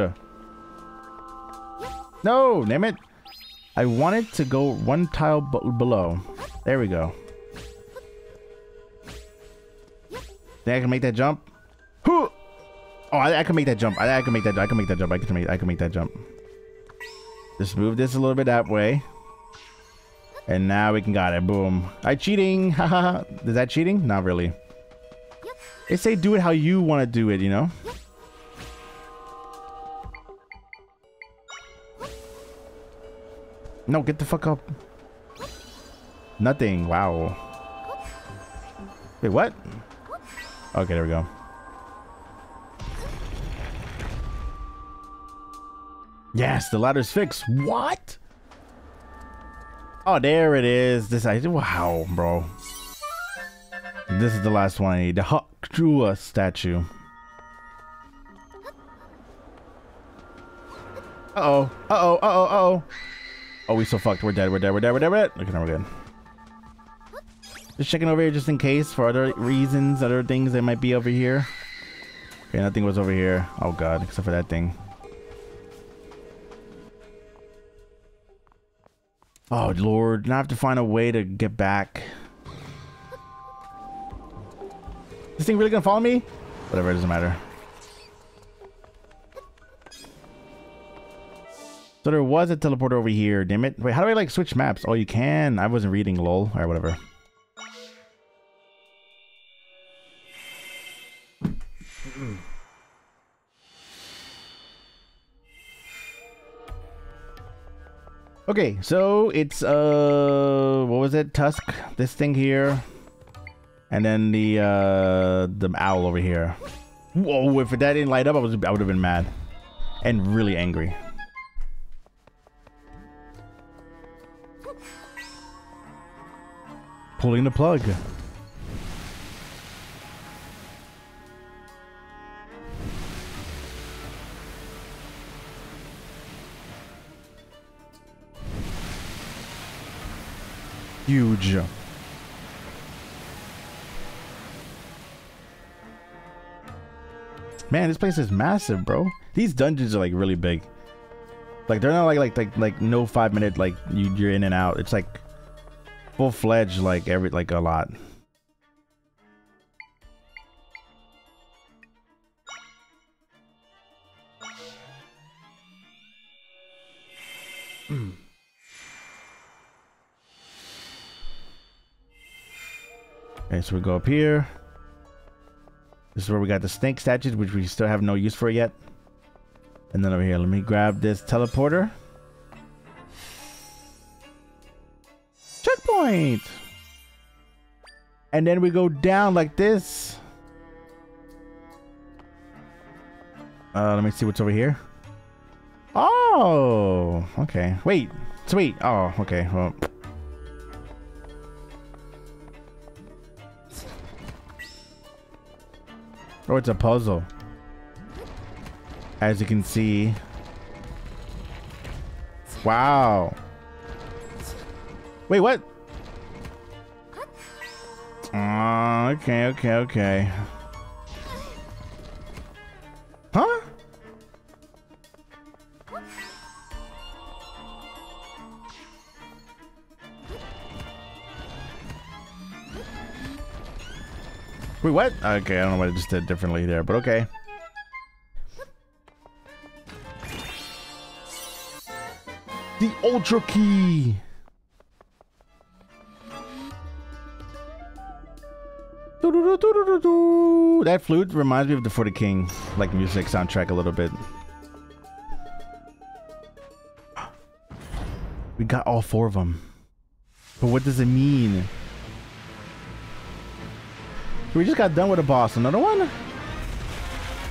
No, name it. I wanted to go one tile below. There we go. Think I can make that jump? Oh, I, I, can make that jump. I, I, can make that. I can make that jump. I can make. I can make that jump. Just move this a little bit that way. And now we can got it. Boom. I cheating. Haha. Is that cheating? Not really. They say do it how you want to do it, you know? No, get the fuck up. Nothing. Wow. Wait, what? Okay, there we go. Yes, the ladder's fixed. What? Oh, there it is. This I wow, bro. This is the last one I need. The Hakjua statue. Uh-oh. Uh-oh. Uh-oh. Uh-oh. Oh, we so fucked. We're dead. We're dead. We're dead. We're dead. We're dead. Okay, now we're good. Just checking over here just in case for other reasons, other things that might be over here. Okay, nothing was over here. Oh god, except for that thing. Oh lord, now I have to find a way to get back. This thing really gonna follow me? Whatever, it doesn't matter. So there was a teleporter over here, damn it. Wait, how do I like switch maps? Oh, you can. I wasn't reading, lol. Or whatever. Okay, so it's uh what was it? Tusk, this thing here. And then the uh the owl over here. Whoa, if that didn't light up, I was I would have been mad. And really angry. Pulling the plug. Huge. Man, this place is massive, bro. These dungeons are like really big. Like they're not like like like like no five minute like you, you're in and out. It's like full fledged like every like a lot. Hmm. Okay, so we go up here. This is where we got the snake statues, which we still have no use for yet. And then over here, let me grab this teleporter. Checkpoint! And then we go down like this. Uh, let me see what's over here. Oh, okay. Wait, sweet. Oh, okay. Well. Oh, it's a puzzle. As you can see. Wow. Wait, what? Uh, okay, okay, okay. Huh? Wait, what? Okay, I don't know what I just did differently there, but okay. The Ultra Key! That flute reminds me of the For the King, like music soundtrack a little bit. We got all four of them. But what does it mean? We just got done with a boss. Another one?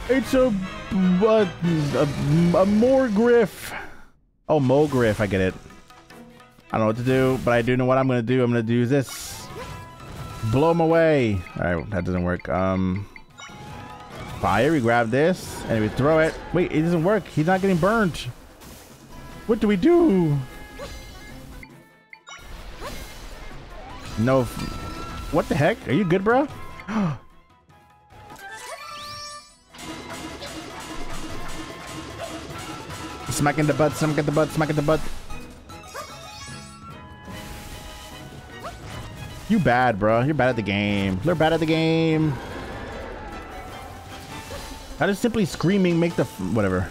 It's a... a, a, a Morgriff. Oh, Mogryph. I get it. I don't know what to do, but I do know what I'm going to do. I'm going to do this. Blow him away. All right, that doesn't work. Um, Fire. We grab this, and we throw it. Wait, it doesn't work. He's not getting burned. What do we do? No. What the heck? Are you good, bro? smack in the butt, smack in the butt, smack in the butt. You bad, bro. You're bad at the game. You're bad at the game. How does simply screaming make the... Whatever.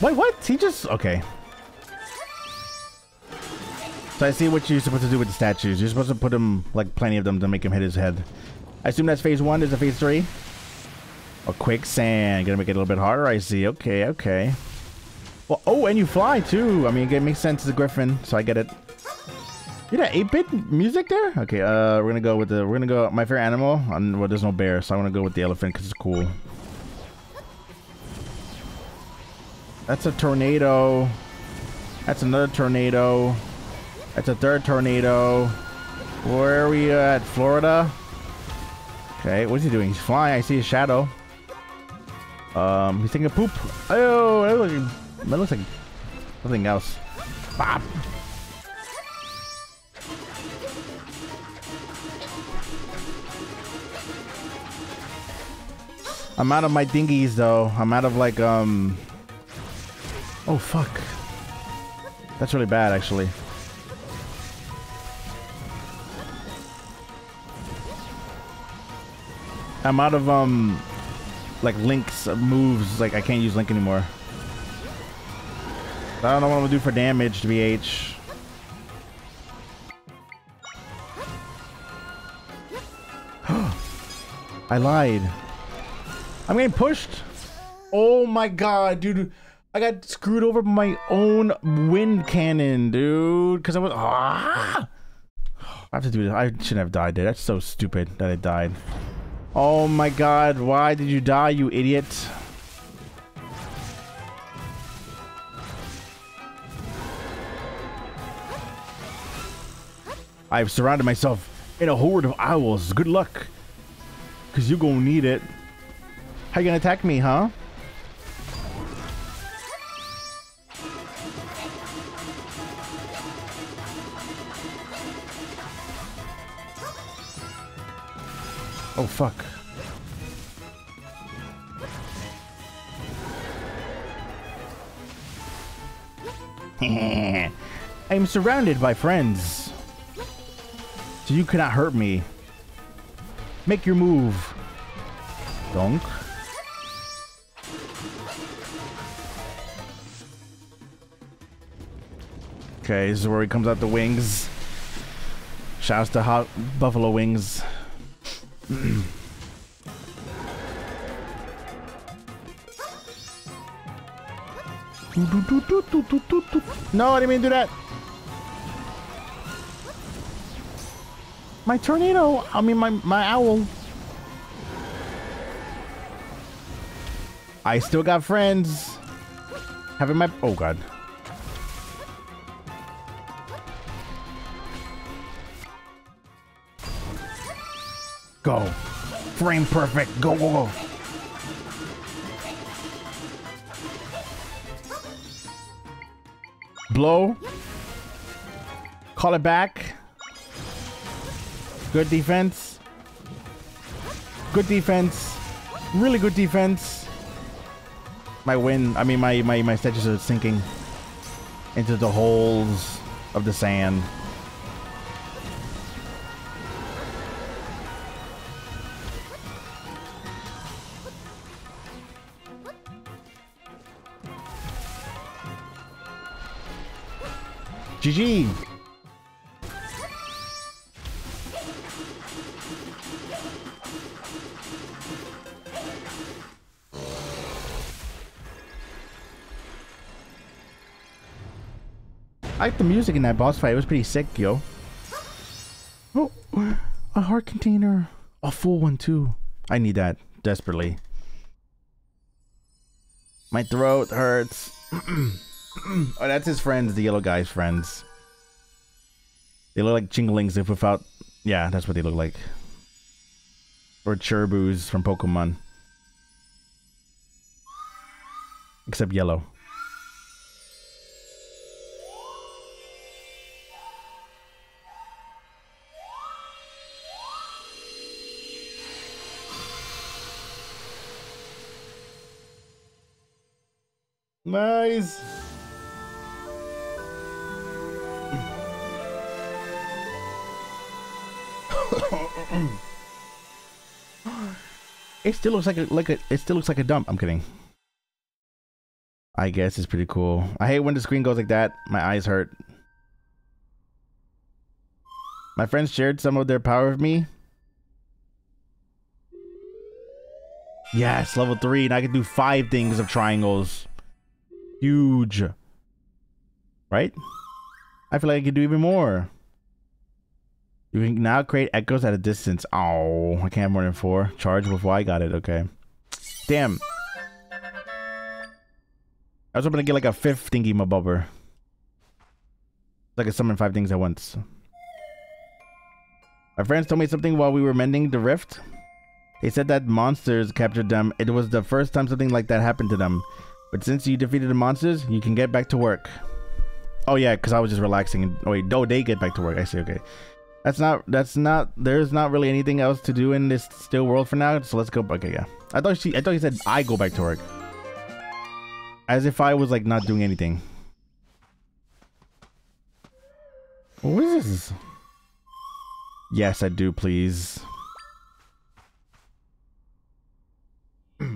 Wait, what? He just... Okay. So I see what you're supposed to do with the statues. You're supposed to put them, like, plenty of them to make him hit his head. I assume that's phase one. Is it phase three? A quicksand. Gonna make it a little bit harder, I see. Okay, okay. Well, oh, and you fly, too. I mean, it makes sense as a griffin, so I get it. You that 8-bit music there? Okay, uh, we're gonna go with the... We're gonna go... My favorite animal? well, there's no bear, so I want to go with the elephant because it's cool. That's a tornado. That's another tornado. That's a third tornado. Where are we at? Florida? Okay, what's he doing? He's flying. I see a shadow. Um, he's taking a poop. Oh, that looks like, that looks like something else. Bop. I'm out of my dinghies though. I'm out of like um. Oh fuck. That's really bad actually. I'm out of um like links moves like I can't use link anymore. I don't know what I'm gonna do for damage to BH. I lied. I'm getting pushed. Oh my god, dude. I got screwed over by my own wind cannon, dude. Because I was... Ah! I have to do this. I shouldn't have died there. That's so stupid that I died. Oh my god, why did you die, you idiot? I've surrounded myself in a horde of owls. Good luck. Because you're gonna need it. How you gonna attack me, huh? Oh, fuck. I'm surrounded by friends. So you cannot hurt me. Make your move. Donk. Okay, this is where he comes out the wings. Shouts to Hot Buffalo Wings. no, I didn't mean to do that. My tornado, I mean my, my owl. I still got friends. Having my, oh God. Go. Frame perfect. Go, go, go. Blow. Call it back. Good defense. Good defense. Really good defense. My win, I mean, my, my, my statues are sinking into the holes of the sand. GG. I like the music in that boss fight. It was pretty sick, yo. Oh, a heart container. A full one, too. I need that desperately. My throat hurts. oh, that's his friends, the yellow guy's friends. They look like Chinglings if without... Yeah, that's what they look like. Or Cherbus from Pokemon. Except yellow. Nice. It still looks like a like a it still looks like a dump. I'm kidding. I guess it's pretty cool. I hate when the screen goes like that. My eyes hurt. My friends shared some of their power with me. Yes, level three, and I can do five things of triangles. Huge. Right? I feel like I can do even more. You can now create echoes at a distance. Oh, I can't have more than four. Charge before I got it. Okay. Damn. I was hoping to get like a fifth thingy mabubber. Like I summon five things at once. My friends told me something while we were mending the rift. They said that monsters captured them. It was the first time something like that happened to them. But since you defeated the monsters, you can get back to work. Oh yeah, because I was just relaxing. Oh, wait, no, they get back to work. I see. Okay, that's not. That's not. There's not really anything else to do in this still world for now. So let's go. Okay, yeah. I thought she. I thought he said I go back to work. As if I was like not doing anything. What is this? Yes, I do, please.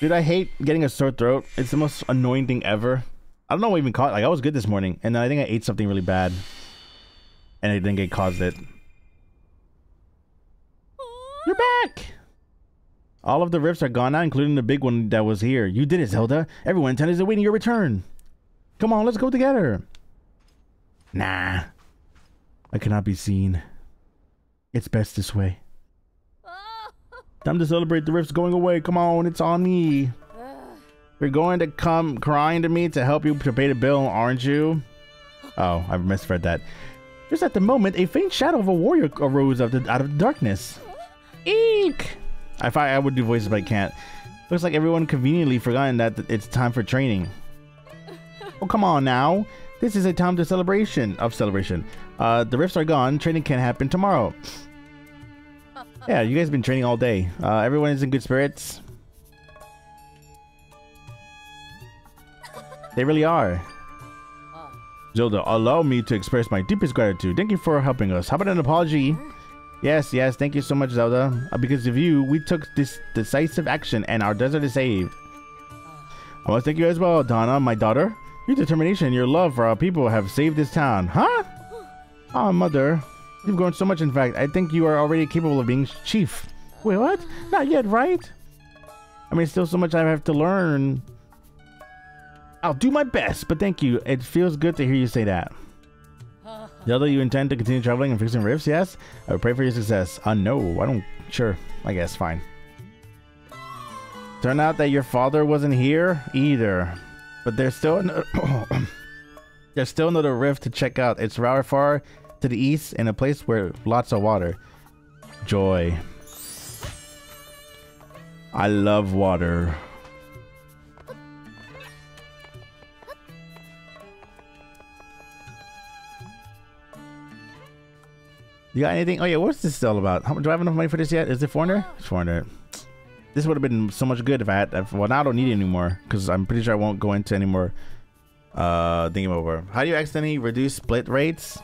Dude, I hate getting a sore throat. It's the most annoying thing ever. I don't know what even caused like I was good this morning and then I think I ate something really bad. And I think it caused it. You're back! All of the rifts are gone now, including the big one that was here. You did it, Zelda. Everyone in town is awaiting your return. Come on, let's go together. Nah. I cannot be seen. It's best this way. Time to celebrate the rifts going away. Come on, it's on me. You're going to come crying to me to help you to pay the bill, aren't you? Oh, I misread that. Just at the moment, a faint shadow of a warrior arose out of the, out of the darkness. Eek! I, I would do voices, but I can't. Looks like everyone conveniently forgotten that it's time for training. Oh, come on now. This is a time to celebration of celebration. Uh, the rifts are gone. Training can happen tomorrow. Yeah, you guys have been training all day. Uh, everyone is in good spirits. They really are. Zelda, allow me to express my deepest gratitude. Thank you for helping us. How about an apology? Yes, yes, thank you so much, Zelda. Uh, because of you, we took this decisive action and our desert is saved. I to thank you as well, Donna, my daughter. Your determination and your love for our people have saved this town. Huh? Oh, mother. You've grown so much, in fact. I think you are already capable of being chief. Wait, what? Not yet, right? I mean, still so much I have to learn. I'll do my best, but thank you. It feels good to hear you say that. Zelda, you intend to continue traveling and fixing rifts, yes? I pray for your success. Uh, no, I don't... Sure, I guess, fine. Turned out that your father wasn't here either. But there's still another... there's still another rift to check out. It's rather far to the east in a place where lots of water. Joy. I love water. You got anything? Oh yeah, what's this all about? How, do I have enough money for this yet? Is it 400? It's 400. This would have been so much good if I had. If, well, now I don't need it anymore because I'm pretty sure I won't go into any more uh thinking over. How do you accidentally reduce split rates?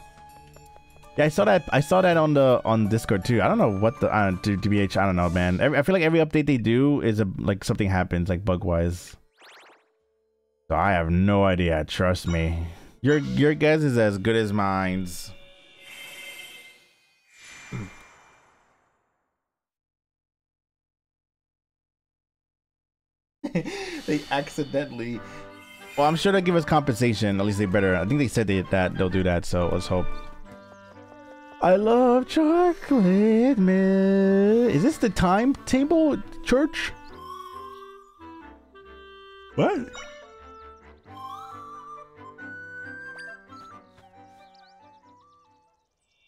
Yeah, I saw that. I saw that on the on Discord too. I don't know what the uh, to DBH. I don't know, man. Every, I feel like every update they do is a like something happens, like bug wise. So I have no idea. Trust me. Your your guess is as good as mine's. they accidentally. Well, I'm sure they'll give us compensation. At least they better. I think they said they, that they'll do that. So let's hope. I love chocolate milk. Is this the timetable church? What?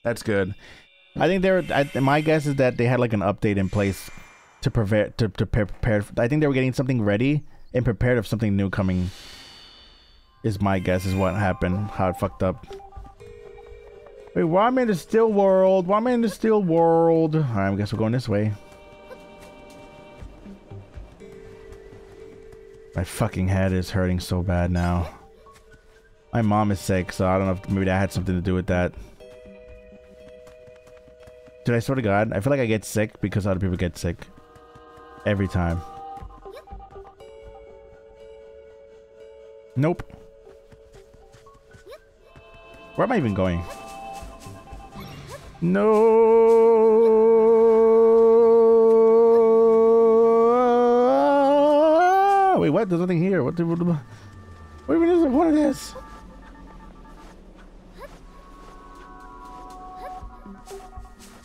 That's good. I think they're. I, my guess is that they had like an update in place to prepare to, to prepare. I think they were getting something ready and prepared of something new coming. Is my guess is what happened. How it fucked up. Wait, why am I in the steel world? Why am I in the steel world? Alright, I guess we're going this way. My fucking head is hurting so bad now. My mom is sick, so I don't know if maybe that had something to do with that. Dude, I swear to God, I feel like I get sick because other people get sick. Every time. Nope. Where am I even going? No. Wait, what? There's nothing here. What? The, what, what even is it? What is?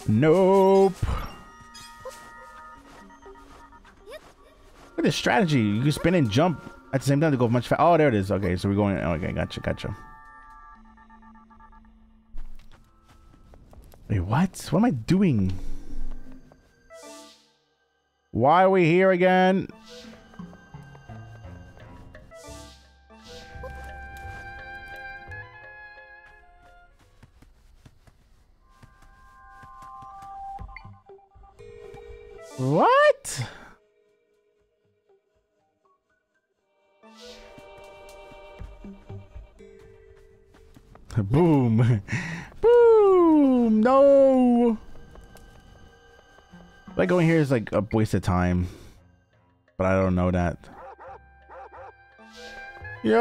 Nope. At this strategy. You can spin and jump at the same time to go much faster. Oh, there it is. Okay, so we're going. Okay, gotcha, gotcha. Wait, what? What am I doing? Why are we here again? What? Boom. Boom. No. Like going here is like a waste of time. But I don't know that. Yo!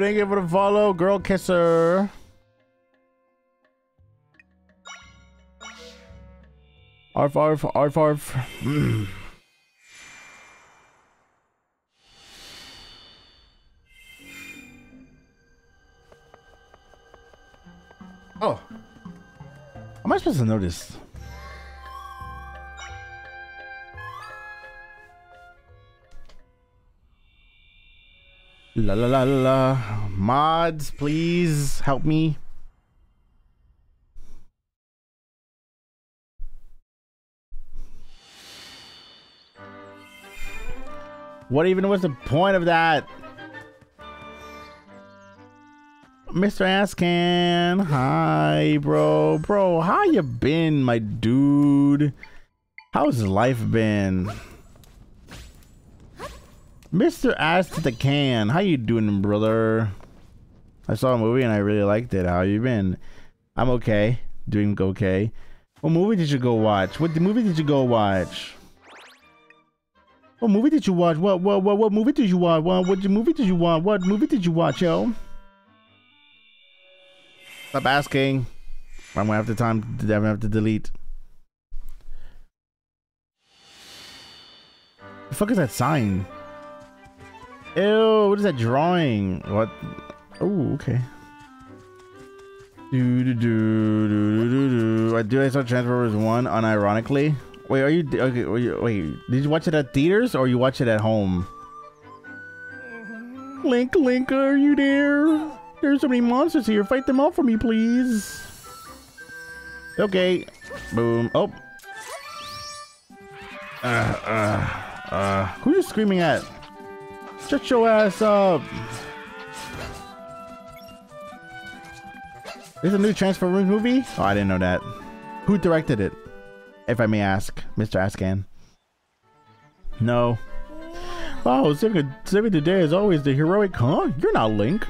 Thank you for the follow, girl kisser. Arf, arf, arf, arf. oh. Am I supposed to notice? La la la la. Mods, please help me. What even was the point of that? Mr. Ascan, hi, bro. Bro, how you been, my dude? How's life been? Mr. Ass to the Can, how you doing, brother? I saw a movie and I really liked it. How you been? I'm okay. Doing okay. What movie did you go watch? What movie did you go watch? What movie did you watch? What what what what movie did you watch? What what movie did you watch? What movie did you watch, yo? Stop asking. I'm gonna have the time. I'm gonna have to delete. The fuck is that sign? Ew, what is that drawing? What? Oh, okay. Do do do do do do. I do. I saw Transformers One unironically. Wait, are you okay? Wait, did you watch it at theaters or you watch it at home? Link, Link, are you there? There's so many monsters here. Fight them all for me, please. Okay. Boom. Oh. Uh, uh, uh. Who are you screaming at? Shut your ass up. There's a new Transformers movie? Oh, I didn't know that. Who directed it? If I may ask, Mr. Askan. No. Oh, saving, saving the day is always the heroic, huh? You're not Link.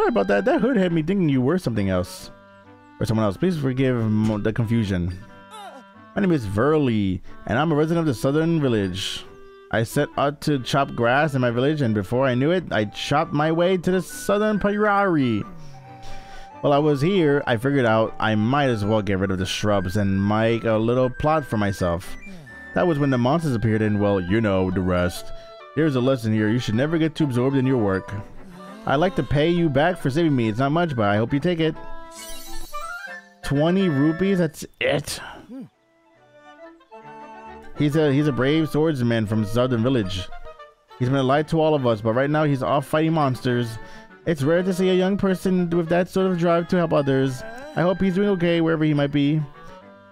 Sorry about that. That hood had me thinking you were something else. Or someone else. Please forgive the confusion. My name is Verly, and I'm a resident of the Suthorn Village. I set out to chop grass in my village, and before I knew it, I chopped my way to the Suthorn Prairie. While I was here, I figured out I might as well get rid of the shrubs and make a little plot for myself. That was when the monsters appeared and, well, you know the rest. Here's a lesson here. You should never get too absorbed in your work. I'd like to pay you back for saving me. It's not much, but I hope you take it. 20 rupees? That's it. He's a he's a brave swordsman from Suthorn Village. He's been a light to all of us, but right now he's off fighting monsters. It's rare to see a young person with that sort of drive to help others. I hope he's doing okay wherever he might be.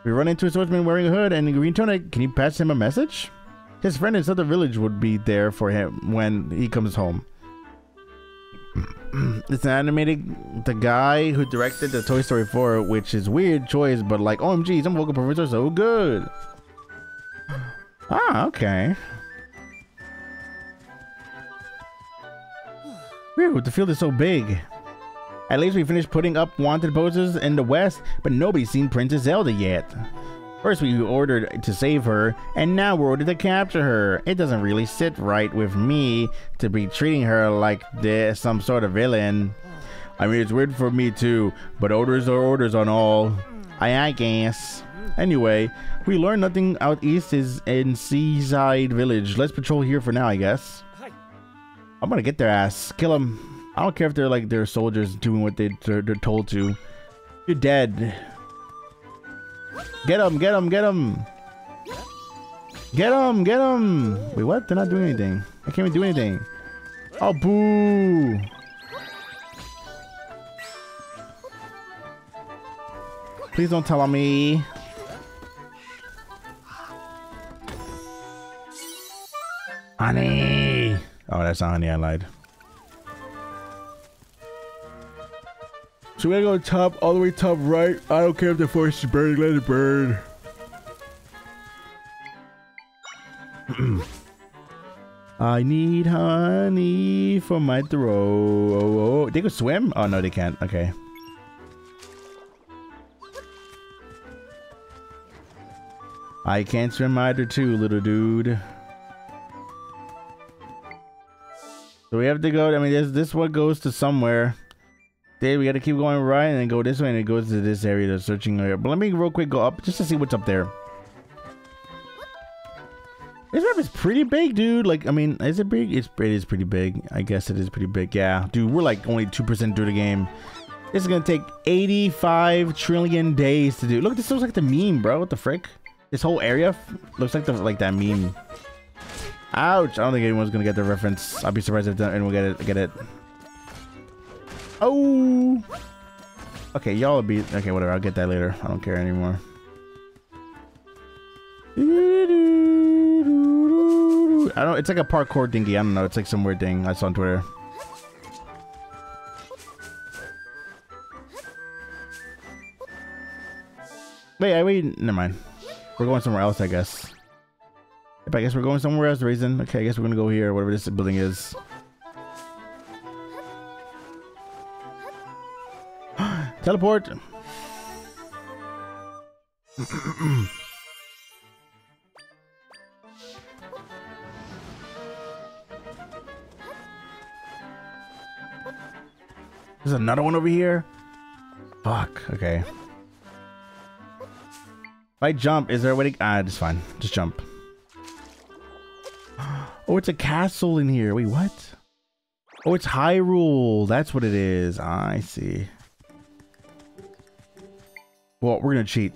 We run into a swordsman wearing a hood and a green tunic. Can you pass him a message? His friend in Suthorn Village would be there for him when he comes home. it's an animated the guy who directed the Toy Story 4, which is weird choice, but like OMG, some vocal performances are so good. Ah, okay. Whew, the field is so big. At least we finished putting up wanted posters in the west, but nobody's seen Princess Zelda yet. First we ordered to save her, and now we're ordered to capture her. It doesn't really sit right with me to be treating her like this, some sort of villain. I mean, it's weird for me too, but orders are orders on all. I, I guess. Anyway, we learned nothing out east is in Seaside Village. Let's patrol here for now, I guess. I'm gonna get their ass. Kill them. I don't care if they're like they're soldiers doing what they, they're, they're told to. You're dead. Get him, get him, get him! Get him, get him! Wait, what? They're not doing anything. I can't even do anything. Oh, boo! Please don't tell on me. Honey! Oh, that's not honey, I lied. So we gotta go top, all the way top right. I don't care if the forest is burning, let it burn. I need honey for my throat. They can swim? Oh, no, they can't. Okay. I can't swim either too, little dude. So we have to go, I mean, this, this one goes to somewhere. There, we gotta keep going right and then go this way and it goes to this area, the searching area. But let me real quick go up just to see what's up there. This map is pretty big, dude. Like, I mean, is it big? It's, it is pretty big. I guess it is pretty big. Yeah, dude, we're like only 2% through the game. This is gonna take 85 trillion days to do. Look, this looks like the meme, bro. What the frick? This whole area looks like the like that meme. Ouch! I don't think anyone's gonna get the reference. I'd be surprised if anyone get it. Get it. Oh. Okay, y'all will be okay. Whatever. I'll get that later. I don't care anymore. I don't. It's like a parkour dingy. I don't know. It's like some weird thing I saw on Twitter. Wait, I wait. Never mind. We're going somewhere else, I guess. If I guess we're going somewhere else, the reason. Okay, I guess we're gonna go here, whatever this building is. Teleport. There's another one over here? Fuck, okay. If I jump, is there a way to... Ah, it's fine. Just jump. Oh, it's a castle in here. Wait, what? Oh, it's Hyrule. That's what it is. Ah, I see. Well, we're gonna cheat.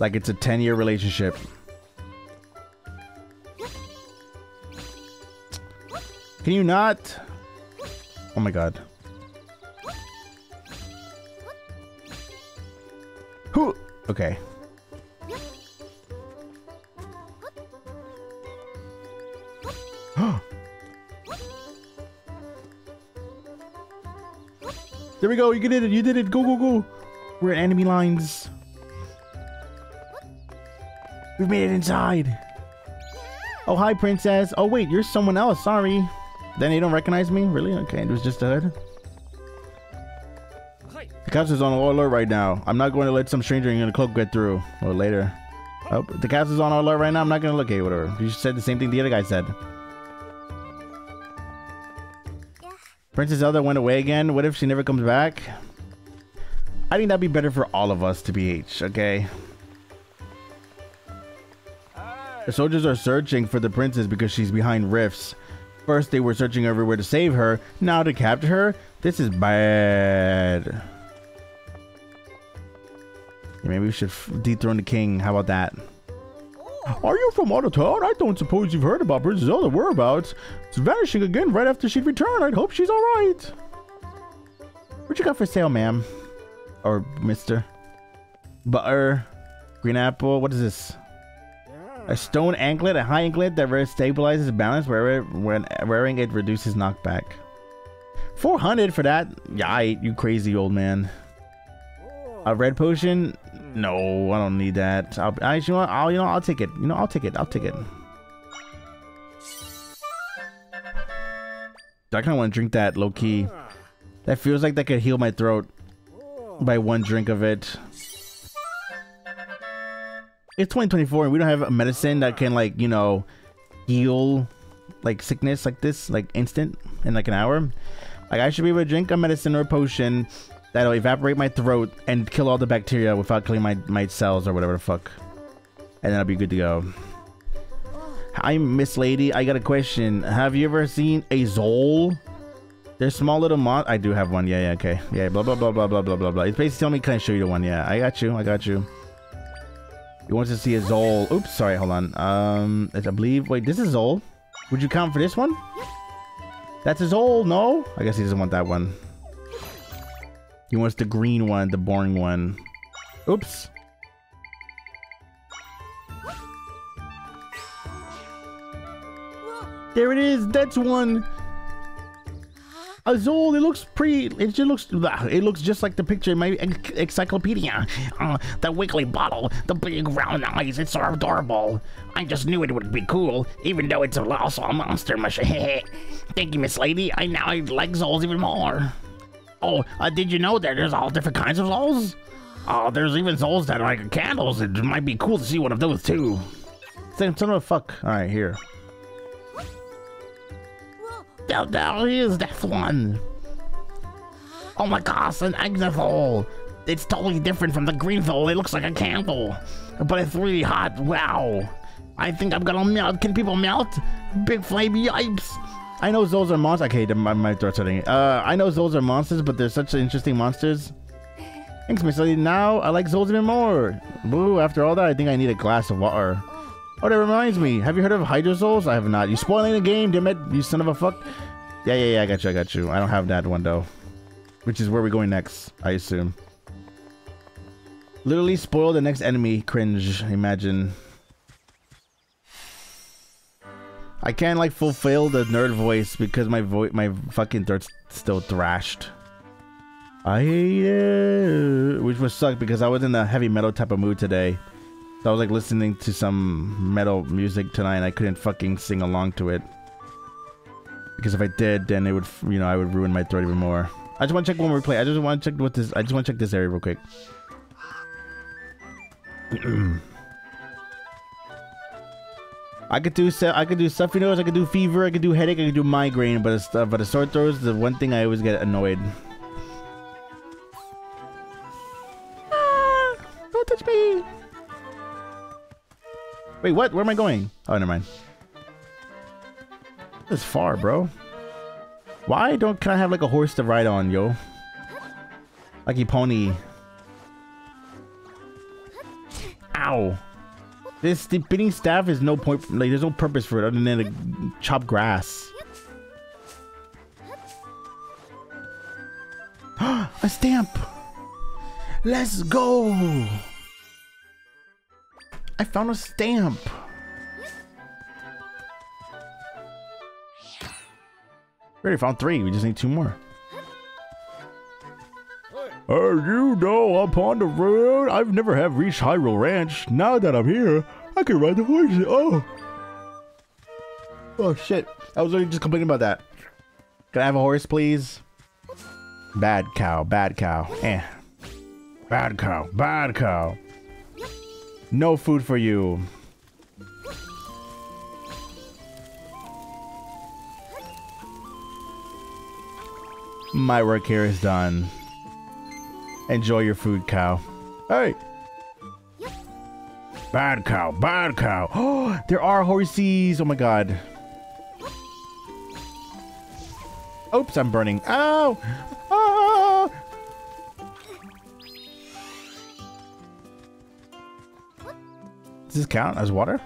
Like it's a 10-year relationship. Can you not? Oh my god. Who? Okay. We go. You did it. You did it. Go, go, go. We're at enemy lines. We've made it inside. Oh, hi, princess. Oh, wait. You're someone else. Sorry. Then you don't recognize me? Really? Okay. It was just a hood. The castle's on alert right now. I'm not going to let some stranger in a cloak get through. Or later. Oh, the castle's on alert right now. I'm not going to look at whatever. You said the same thing the other guy said. Princess Zelda went away again. What if she never comes back? I think that'd be better for all of us to be H, okay? The soldiers are searching for the princess because she's behind rifts. First they were searching everywhere to save her, now to capture her? This is bad. Maybe we should dethrone the king. How about that? Are you from out of town? I don't suppose you've heard about Princess Zelda whereabouts. It's vanishing again right after she'd return. I'd hope she's alright. What you got for sale, ma'am? Or mister? Butter. Green apple. What is this? A stone anklet, a high anklet that stabilizes balance where when wearing it reduces knockback. 400 for that? Yeah, you crazy old man. A red potion? No, I don't need that. I'll, I, you know, I'll, you know, I'll take it. You know, I'll take it. I'll take it. I kind of want to drink that low key. That feels like that could heal my throat by one drink of it. It's 2024 and we don't have a medicine that can like, you know, heal like sickness like this, like instant in like an hour. Like I should be able to drink a medicine or a potion That'll evaporate my throat and kill all the bacteria without killing my, my cells or whatever the fuck. And then I'll be good to go. Hi, Miss Lady. I got a question. Have you ever seen a Zol? They're small little mon- I do have one. Yeah, yeah, okay. Yeah, blah, blah, blah, blah, blah, blah, blah, blah. It's basically telling me, can I show you the one? Yeah, I got you. I got you. He wants to see a Zol. Oops, sorry, hold on. Um, I believe, wait, this is Zol. Would you count for this one? That's his Zol, no? I guess he doesn't want that one. He wants the green one, the boring one. Oops. There it is. That's one. Azul, it looks pretty. It just looks. It looks just like the picture in my encyclopedia. Uh, the wiggly bottle, the big round eyes. It's so adorable. I just knew it would be cool, even though it's also a monster machine. Thank you, Miss Lady. I now I like Zols even more. Oh, uh, did you know that there's all different kinds of souls? Oh, there's even souls that are like candles. It might be cool to see one of those too. Son of a fuck. All right, here. There, there is that one. Oh my gosh, an Exithol. It's totally different from the Greenthol. It looks like a candle, but it's really hot. Wow. I think I'm gonna melt. Can people melt? Big flame yipes. I know those are monsters. Okay, my, my throat's hurting. Uh, I know those are monsters, but they're such interesting monsters. Thanks, Miss. Now I like Zols even more. Boo, after all that, I think I need a glass of water. Oh, that reminds me. Have you heard of Hydrozols? I have not. You spoiling the game, damn it, you son of a fuck. Yeah, yeah, yeah, I got you, I got you. I don't have that one, though. Which is where we're going next, I assume. Literally spoil the next enemy. Cringe. Imagine. I can't, like, fulfill the nerd voice because my voice, my fucking throat's still thrashed. I hate it. Which was suck because I was in a heavy metal type of mood today. So I was like listening to some metal music tonight and I couldn't fucking sing along to it. Because if I did, then it would, you know, I would ruin my throat even more. I just want to check one more play. I just want to check what this, I just want to check this area real quick. I could do I could do stuffy nose, I could do fever, I could do headache, I could do migraine, but uh, but a sore throat is the one thing I always get annoyed. Ah, don't touch me. Wait, what? Where am I going? Oh, never mind. This far, bro. Why don't can I have like a horse to ride on, yo? Like a pony. Ow. This spinning staff is no point. Like, there's no purpose for it other than to chop grass. a stamp. Let's go. I found a stamp. We already found three. We just need two more. As you know, upon the road, I've never have reached Hyrule Ranch. Now that I'm here, I can ride the horses. Oh. Oh, shit. I was already just complaining about that. Can I have a horse, please? Bad cow, bad cow. Eh. Bad cow, bad cow. No food for you. My work here is done. Enjoy your food, cow. Hey! Bad cow, bad cow. Oh, there are horses. Oh my god. Oops, I'm burning. Ow! Ah. Does this count as water?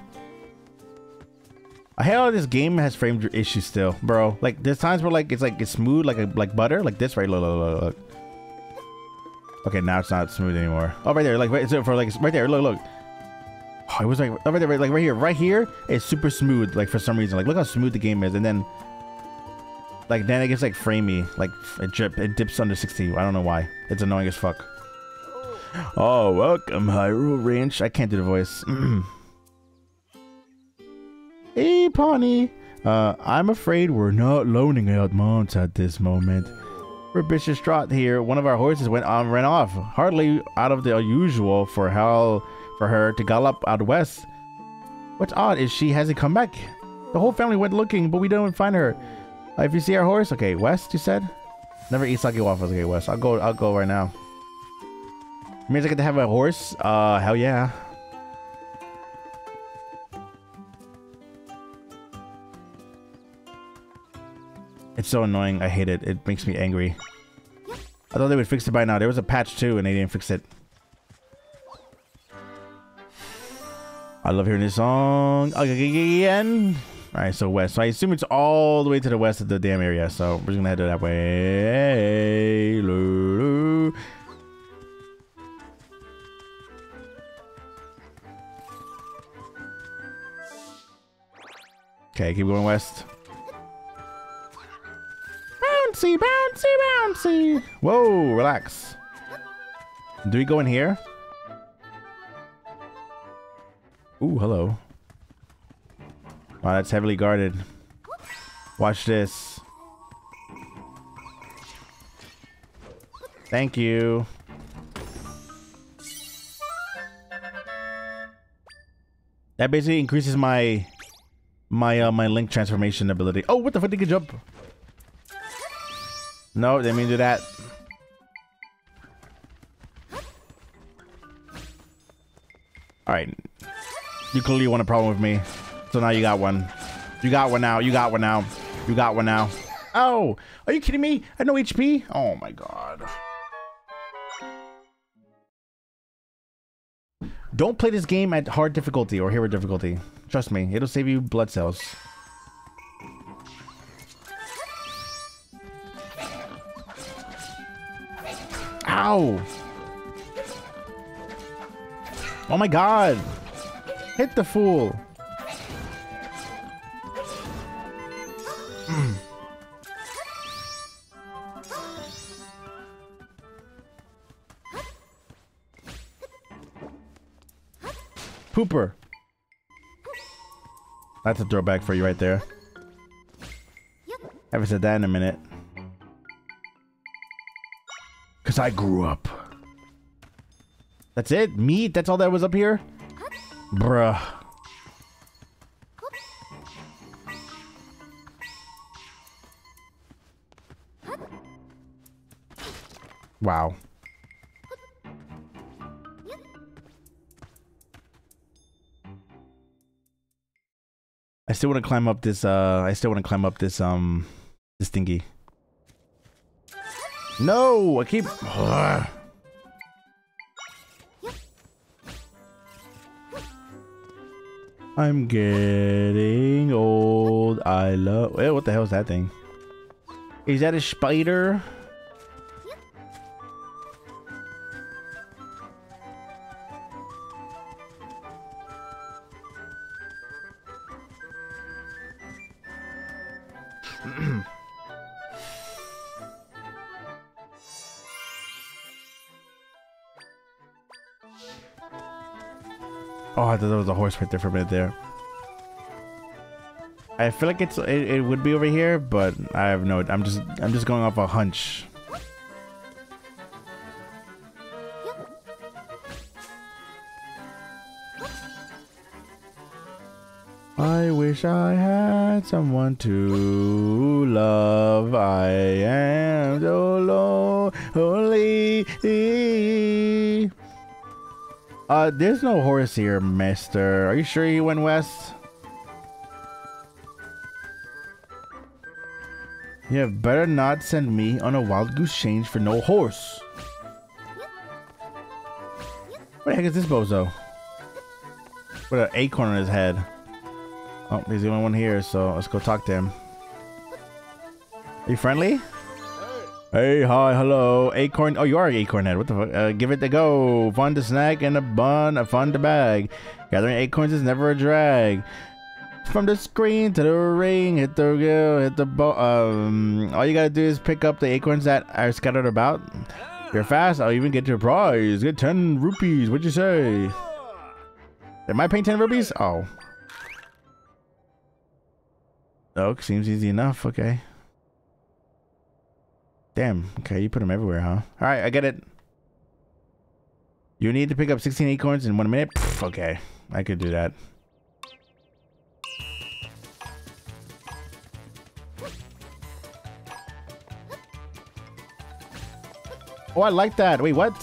I hate how this game has frame issues still, bro. Like there's times where like it's like it's smooth like a, like butter, like this right. Look, look, look, look. Okay, now it's not smooth anymore. Oh, right there, like right so for like right there. Look, look. Oh, it was like oh, right there, right, like right here, right here. It's super smooth, like for some reason. Like look how smooth the game is, and then like then it gets like framey, like it drip, it dips under 60. I don't know why. It's annoying as fuck. Oh, welcome, Hyrule Ranch. I can't do the voice. hey, Pawnee. Uh, I'm afraid we're not loaning out mounts at this moment. We're here. One of our horses went on, ran off. Hardly out of the usual for how for her to gallop out west. What's odd is she hasn't come back. The whole family went looking, but we didn't find her. Uh, if you see our horse, okay, west. You said. Never eat sake waffles. Okay, west. I'll go. I'll go right now. Means I get to have a horse? Uh, hell yeah. It's so annoying. I hate it. It makes me angry. I thought they would fix it by now. There was a patch too, and they didn't fix it. I love hearing this song again. All right, so west. So I assume it's all the way to the west of the damn area. So we're just gonna head to that way. Okay, keep going west. Bouncy, bouncy, bouncy. Whoa, relax. Do we go in here? Ooh, hello. Wow, that's heavily guarded. Watch this. Thank you. That basically increases my my uh my link transformation ability. Oh, what the fuck did you jump? No, didn't mean to do that. Alright. You clearly want a problem with me. So now you got one. You got one now. You got one now. You got one now. Oh, are you kidding me? I no HP? Oh my god. Don't play this game at hard difficulty or hero difficulty. Trust me, it'll save you blood cells. Ow! Oh my god! Hit the fool! Mm. Pooper. That's a throwback for you right there. Haven't said that in a minute. I grew up. That's it? Meat? That's all that was up here? Bruh. Wow. I still want to climb up this, uh, I still want to climb up this, um, this thingy. No, I keep, ugh. I'm getting old. I love, Wait, what the hell is that thing? Is that a spider? Thought there was a horse right there for a minute there. I feel like it's it, it would be over here, but I have no. I'm just I'm just going off a hunch. I wish I had someone to love. I am so lonely. Uh, there's no horse here, mister. Are you sure he went west? You have better not send me on a wild goose change for no horse. What the heck is this bozo? With an acorn on his head. Oh, he's the only one here, so let's go talk to him. Are you friendly? Hey, hi, hello. Acorn. Oh, you are Acorn Head. What the fuck? Uh, give it a go. Fun to snack and a bun, a fun to bag. Gathering acorns is never a drag. From the screen to the ring, hit the go, hit the bo Um, all you gotta do is pick up the acorns that are scattered about. If you're fast, I'll even get your prize. Get 10 rupees. What'd you say? Am I paying 10 rupees? Oh. Oh, seems easy enough. Okay. Damn. Okay, you put them everywhere, huh? All right, I get it. You need to pick up 16 acorns in one minute? Okay, I could do that. Oh, I like that. Wait, what?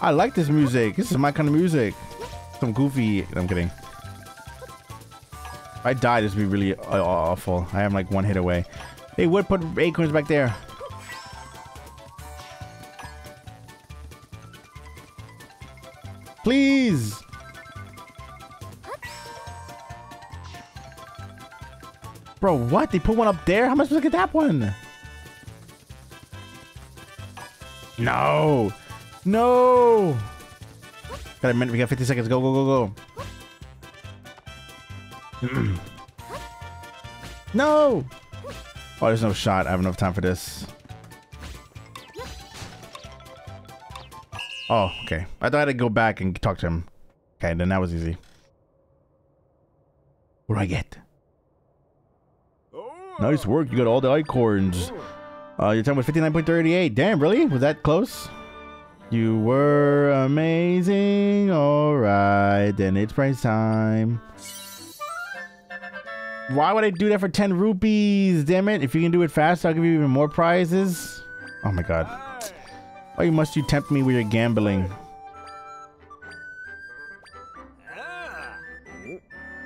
I like this music. This is my kind of music. Some goofy... I'm kidding. If I die, this would be really uh, awful. I am like one hit away. They would put acorns back there. Please! Bro, what? They put one up there? How am I supposed to get that one? No! No! Got a minute. We got 50 seconds. Go, go, go, go. no! Oh, there's no shot. I have enough time for this. Oh, okay. I thought I had to go back and talk to him. Okay, then that was easy. What do I get? Nice work. You got all the acorns. Uh, your time was 59.38. Damn, really? Was that close? You were amazing. Alright, then it's price time. Why would I do that for 10 rupees? Damn it. If you can do it fast, I'll give you even more prizes. Oh my god. Why you must you tempt me with your gambling?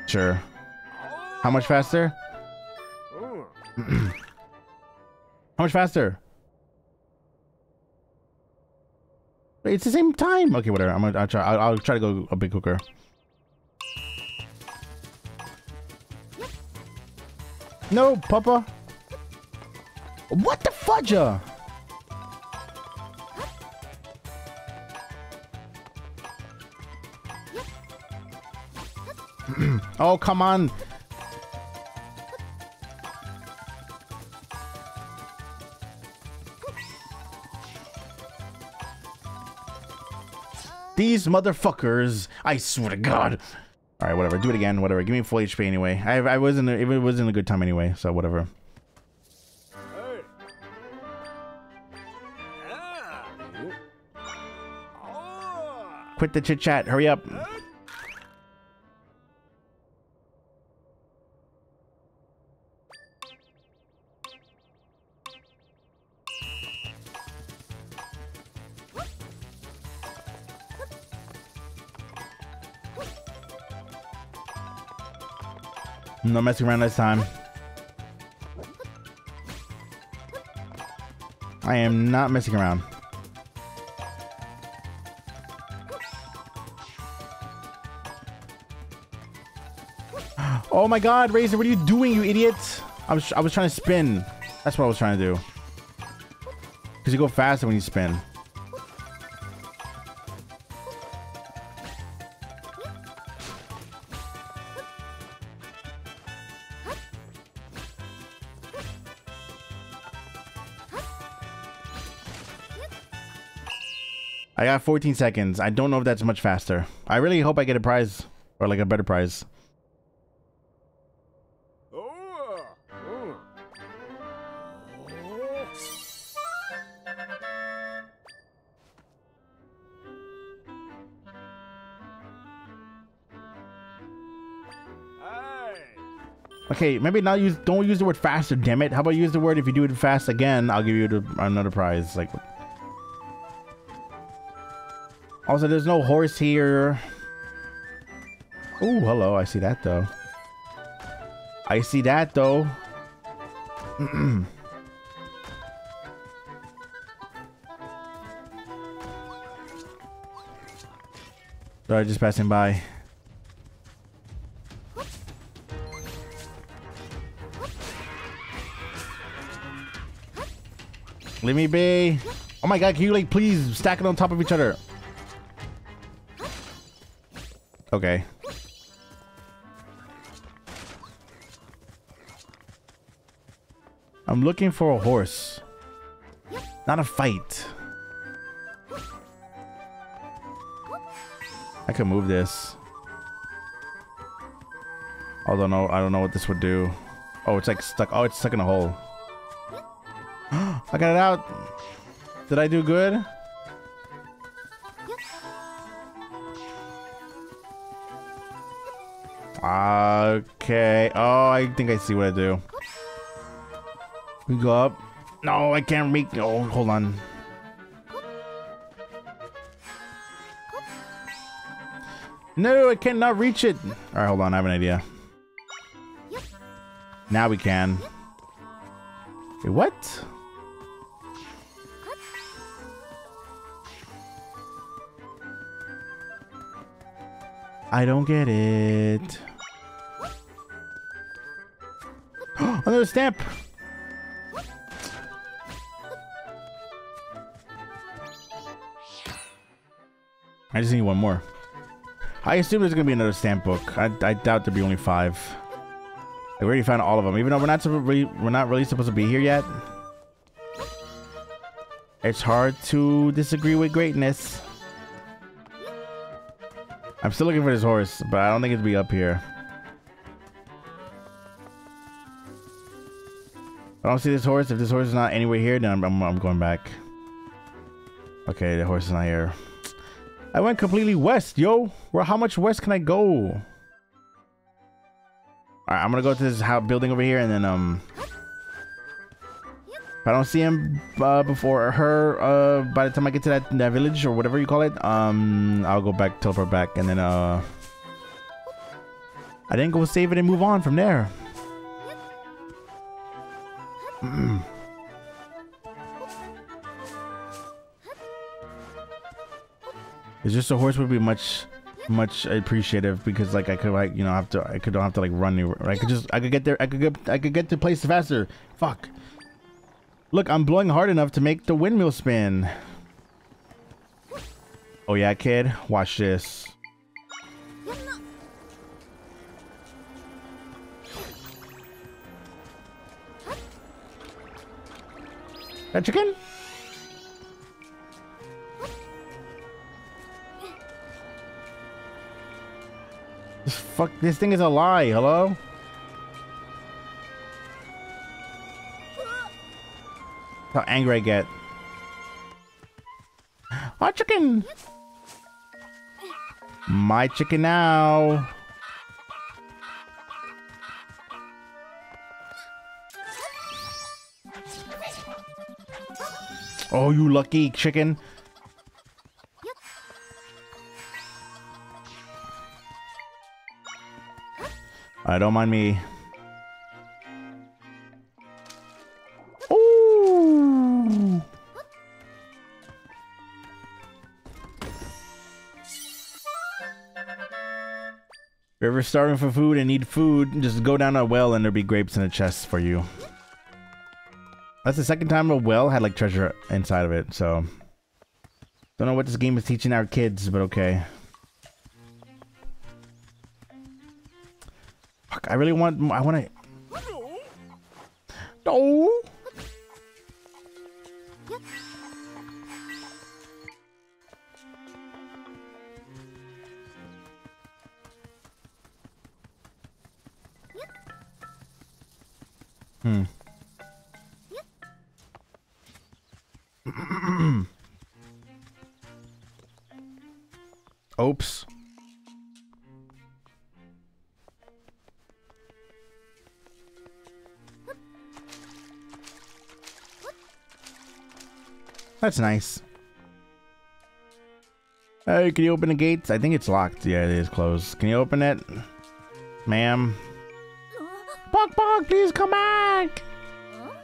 Sure. How much faster? How much faster? It's the same time. Okay, whatever. I'm gonna I'll try. I'll, I'll try to go a bit quicker. No, Papa. What the fudger? oh, come on. These motherfuckers. I swear to God. All right, whatever. Do it again. Whatever. Give me full HP anyway. I I wasn't. It wasn't a good time anyway. So whatever. Quit the chit chat. Hurry up. No messing around this time. I am not messing around. Oh my god, Razor, what are you doing, you idiot? I was I was trying to spin. That's what I was trying to do. Because you go faster when you spin. 14 seconds. I don't know if that's much faster. I really hope I get a prize or like a better prize. Okay, maybe not use. Don't use the word faster. Damn it! How about use the word if you do it fast again? I'll give you another prize. Like. Also, there's no horse here. Oh, hello. I see that, though. I see that, though. Sorry, just passing by. Let me be. Oh my god, can you like please stack it on top of each other? Okay. I'm looking for a horse. Not a fight. I can move this. Don't know. I don't know what this would do. Oh, it's like stuck. Oh, it's stuck in a hole. I got it out. Did I do good? Okay. Oh, I think I see what I do. We go up. No, I can't make. Oh, hold on. No, I cannot reach it. All right, hold on. I have an idea. Now we can. Wait, what? I don't get it. Another stamp. I just need one more. I assume there's gonna be another stamp book. I, I doubt there'll be only five. We already found all of them, even though we're not we're not really supposed to be here yet. It's hard to disagree with greatness. I'm still looking for this horse, but I don't think it'd be up here. I don't see this horse. If this horse is not anywhere here, then I'm, I'm, I'm going back. Okay, the horse is not here. I went completely west, yo. Where? How much west can I go? All right, I'm gonna go to this building over here, and then um, if I don't see him uh, before her, uh, by the time I get to that that village or whatever you call it, um, I'll go back, teleport back, and then uh, I didn't go save it and move on from there. It's just a horse would be much, much appreciative because like I could like you know have to I could don't have to like run anywhere. I could just I could get there. I could get I could get to place faster. Fuck. Look, I'm blowing hard enough to make the windmill spin. Oh yeah, kid. Watch this. That chicken? This fuck, this thing is a lie, hello? How angry I get. My chicken! My chicken now! Oh, you lucky chicken. I don't mind me. Ooh. If you're ever starving for food and need food, just go down a well and there'll be grapes in a chest for you. That's the second time a well had like treasure inside of it, so don't know what this game is teaching our kids, but okay. Fuck, I really want I want to That's nice. Hey, can you open the gates? I think it's locked. Yeah, it is closed. Can you open it? Ma'am? Bog Bog, please come back!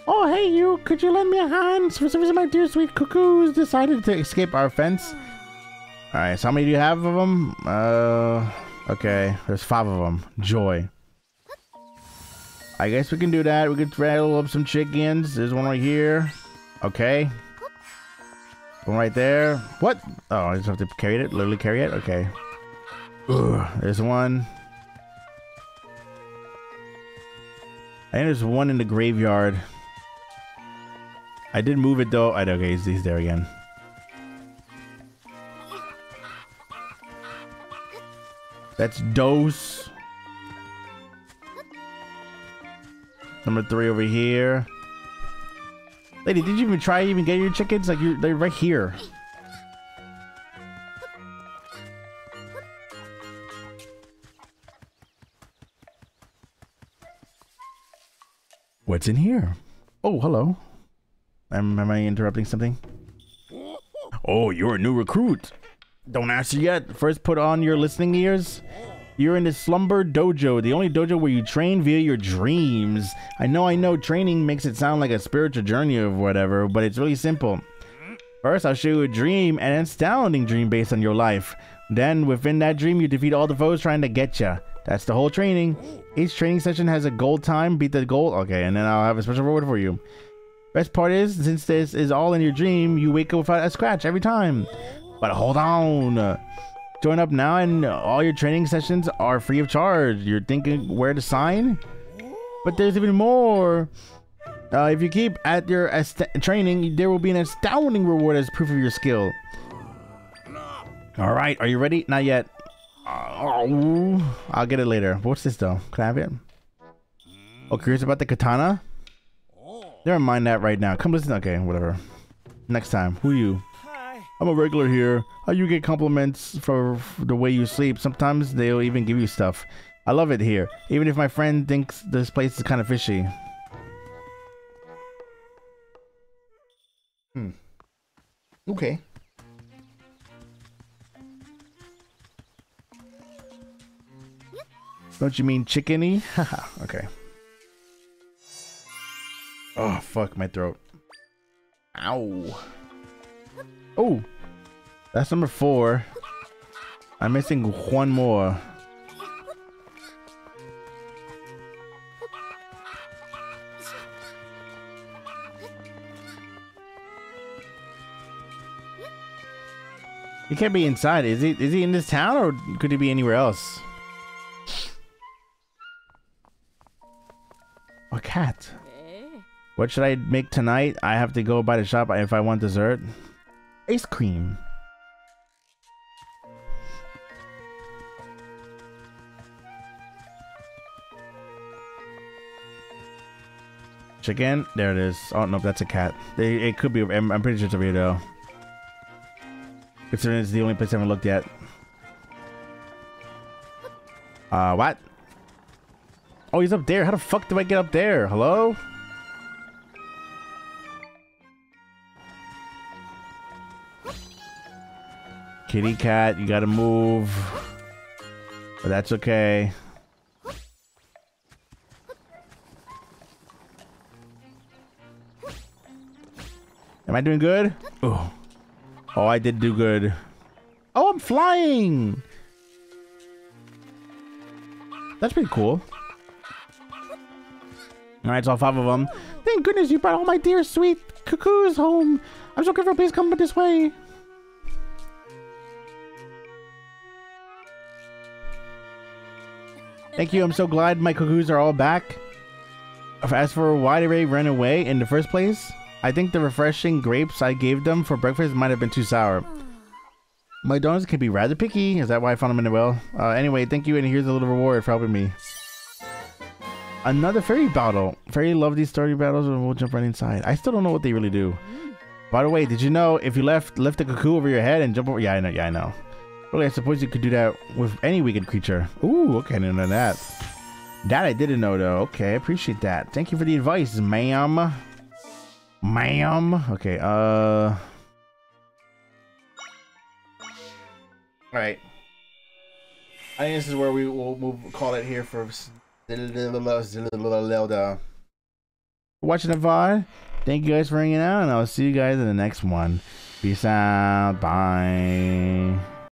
Oh, hey, you. Could you lend me a hand? For some reason, my dear sweet Cuccos decided to escape our fence. Alright, so how many do you have of them? Uh, okay. There's five of them. Joy. I guess we can do that. We could rattle up some chickens. There's one right here. Okay. One right there. What? Oh, I just have to carry it? Literally carry it? Okay. Ugh, there's one. I think there's one in the graveyard. I did move it though. I don't. okay, he's, he's there again. That's dose. Number three over here. Lady, did you even try even get your chickens? Like you're they're right here. What's in here? Oh, hello. Am, am I interrupting something? Oh, you're a new recruit. Don't answer yet. First, put on your listening ears. You're in the Slumber Dojo, the only dojo where you train via your dreams. I know, I know, training makes it sound like a spiritual journey or whatever, but it's really simple. First, I'll show you a dream, an astounding dream based on your life. Then, within that dream, you defeat all the foes trying to get you. That's the whole training. Each training session has a goal time. Beat the goal. Okay, and then I'll have a special reward for you. Best part is, since this is all in your dream, you wake up without a scratch every time. But hold on. Join up now and all your training sessions are free of charge. You're thinking where to sign? But there's even more. Uh, if you keep at your training, there will be an astounding reward as proof of your skill. All right, are you ready? Not yet. I'll get it later. What's this though? Can I have it? Oh, curious about the katana? Never mind that right now. Come listen. Okay, whatever. Next time. Who you? I'm a regular here. How you get compliments for, for the way you sleep. Sometimes they'll even give you stuff. I love it here. Even if my friend thinks this place is kind of fishy. Hmm. Okay. Don't you mean chickeny? Haha, okay. Oh, fuck my throat. Ow. Oh, that's number four. I'm missing one more. He can't be inside. Is he? Is he in this town, or could he be anywhere else? A cat. What should I make tonight? I have to go by the shop if I want dessert. Ice cream. Chicken? There it is. Oh, no, that's a cat. It, could be. I'm, I'm pretty sure it's a weirdo. Considering it's the only place I haven't looked yet. Uh, what? Oh, he's up there. How the fuck do I get up there? Hello? Kitty cat, you gotta move. But that's okay. Am I doing good? Oh. Oh, I did do good. Oh, I'm flying! That's pretty cool. Alright, so all five of them. Thank goodness you brought all my dear sweet Cuccos home. I'm so grateful. Please come this way. Thank you. I'm so glad my Cuccos are all back. As for why they ran away in the first place, I think the refreshing grapes I gave them for breakfast might have been too sour. My dogs can be rather picky. Is that why I found them in the well? Uh, anyway, thank you, and here's a little reward for helping me. Another fairy battle. Fairy love these story battles, and we'll jump right inside. I still don't know what they really do. By the way, did you know if you left lift a Cucco over your head and jump over? Yeah, I know. Yeah, I know. Really, I suppose you could do that with any wicked creature. Ooh, okay, I didn't know that. That I didn't know, though. Okay, I appreciate that. Thank you for the advice, ma'am. Ma'am. Okay, uh... Alright. I think this is where we will move, call it here for watching the VOD. Thank you guys for hanging out, and I'll see you guys in the next one. Peace out. Bye.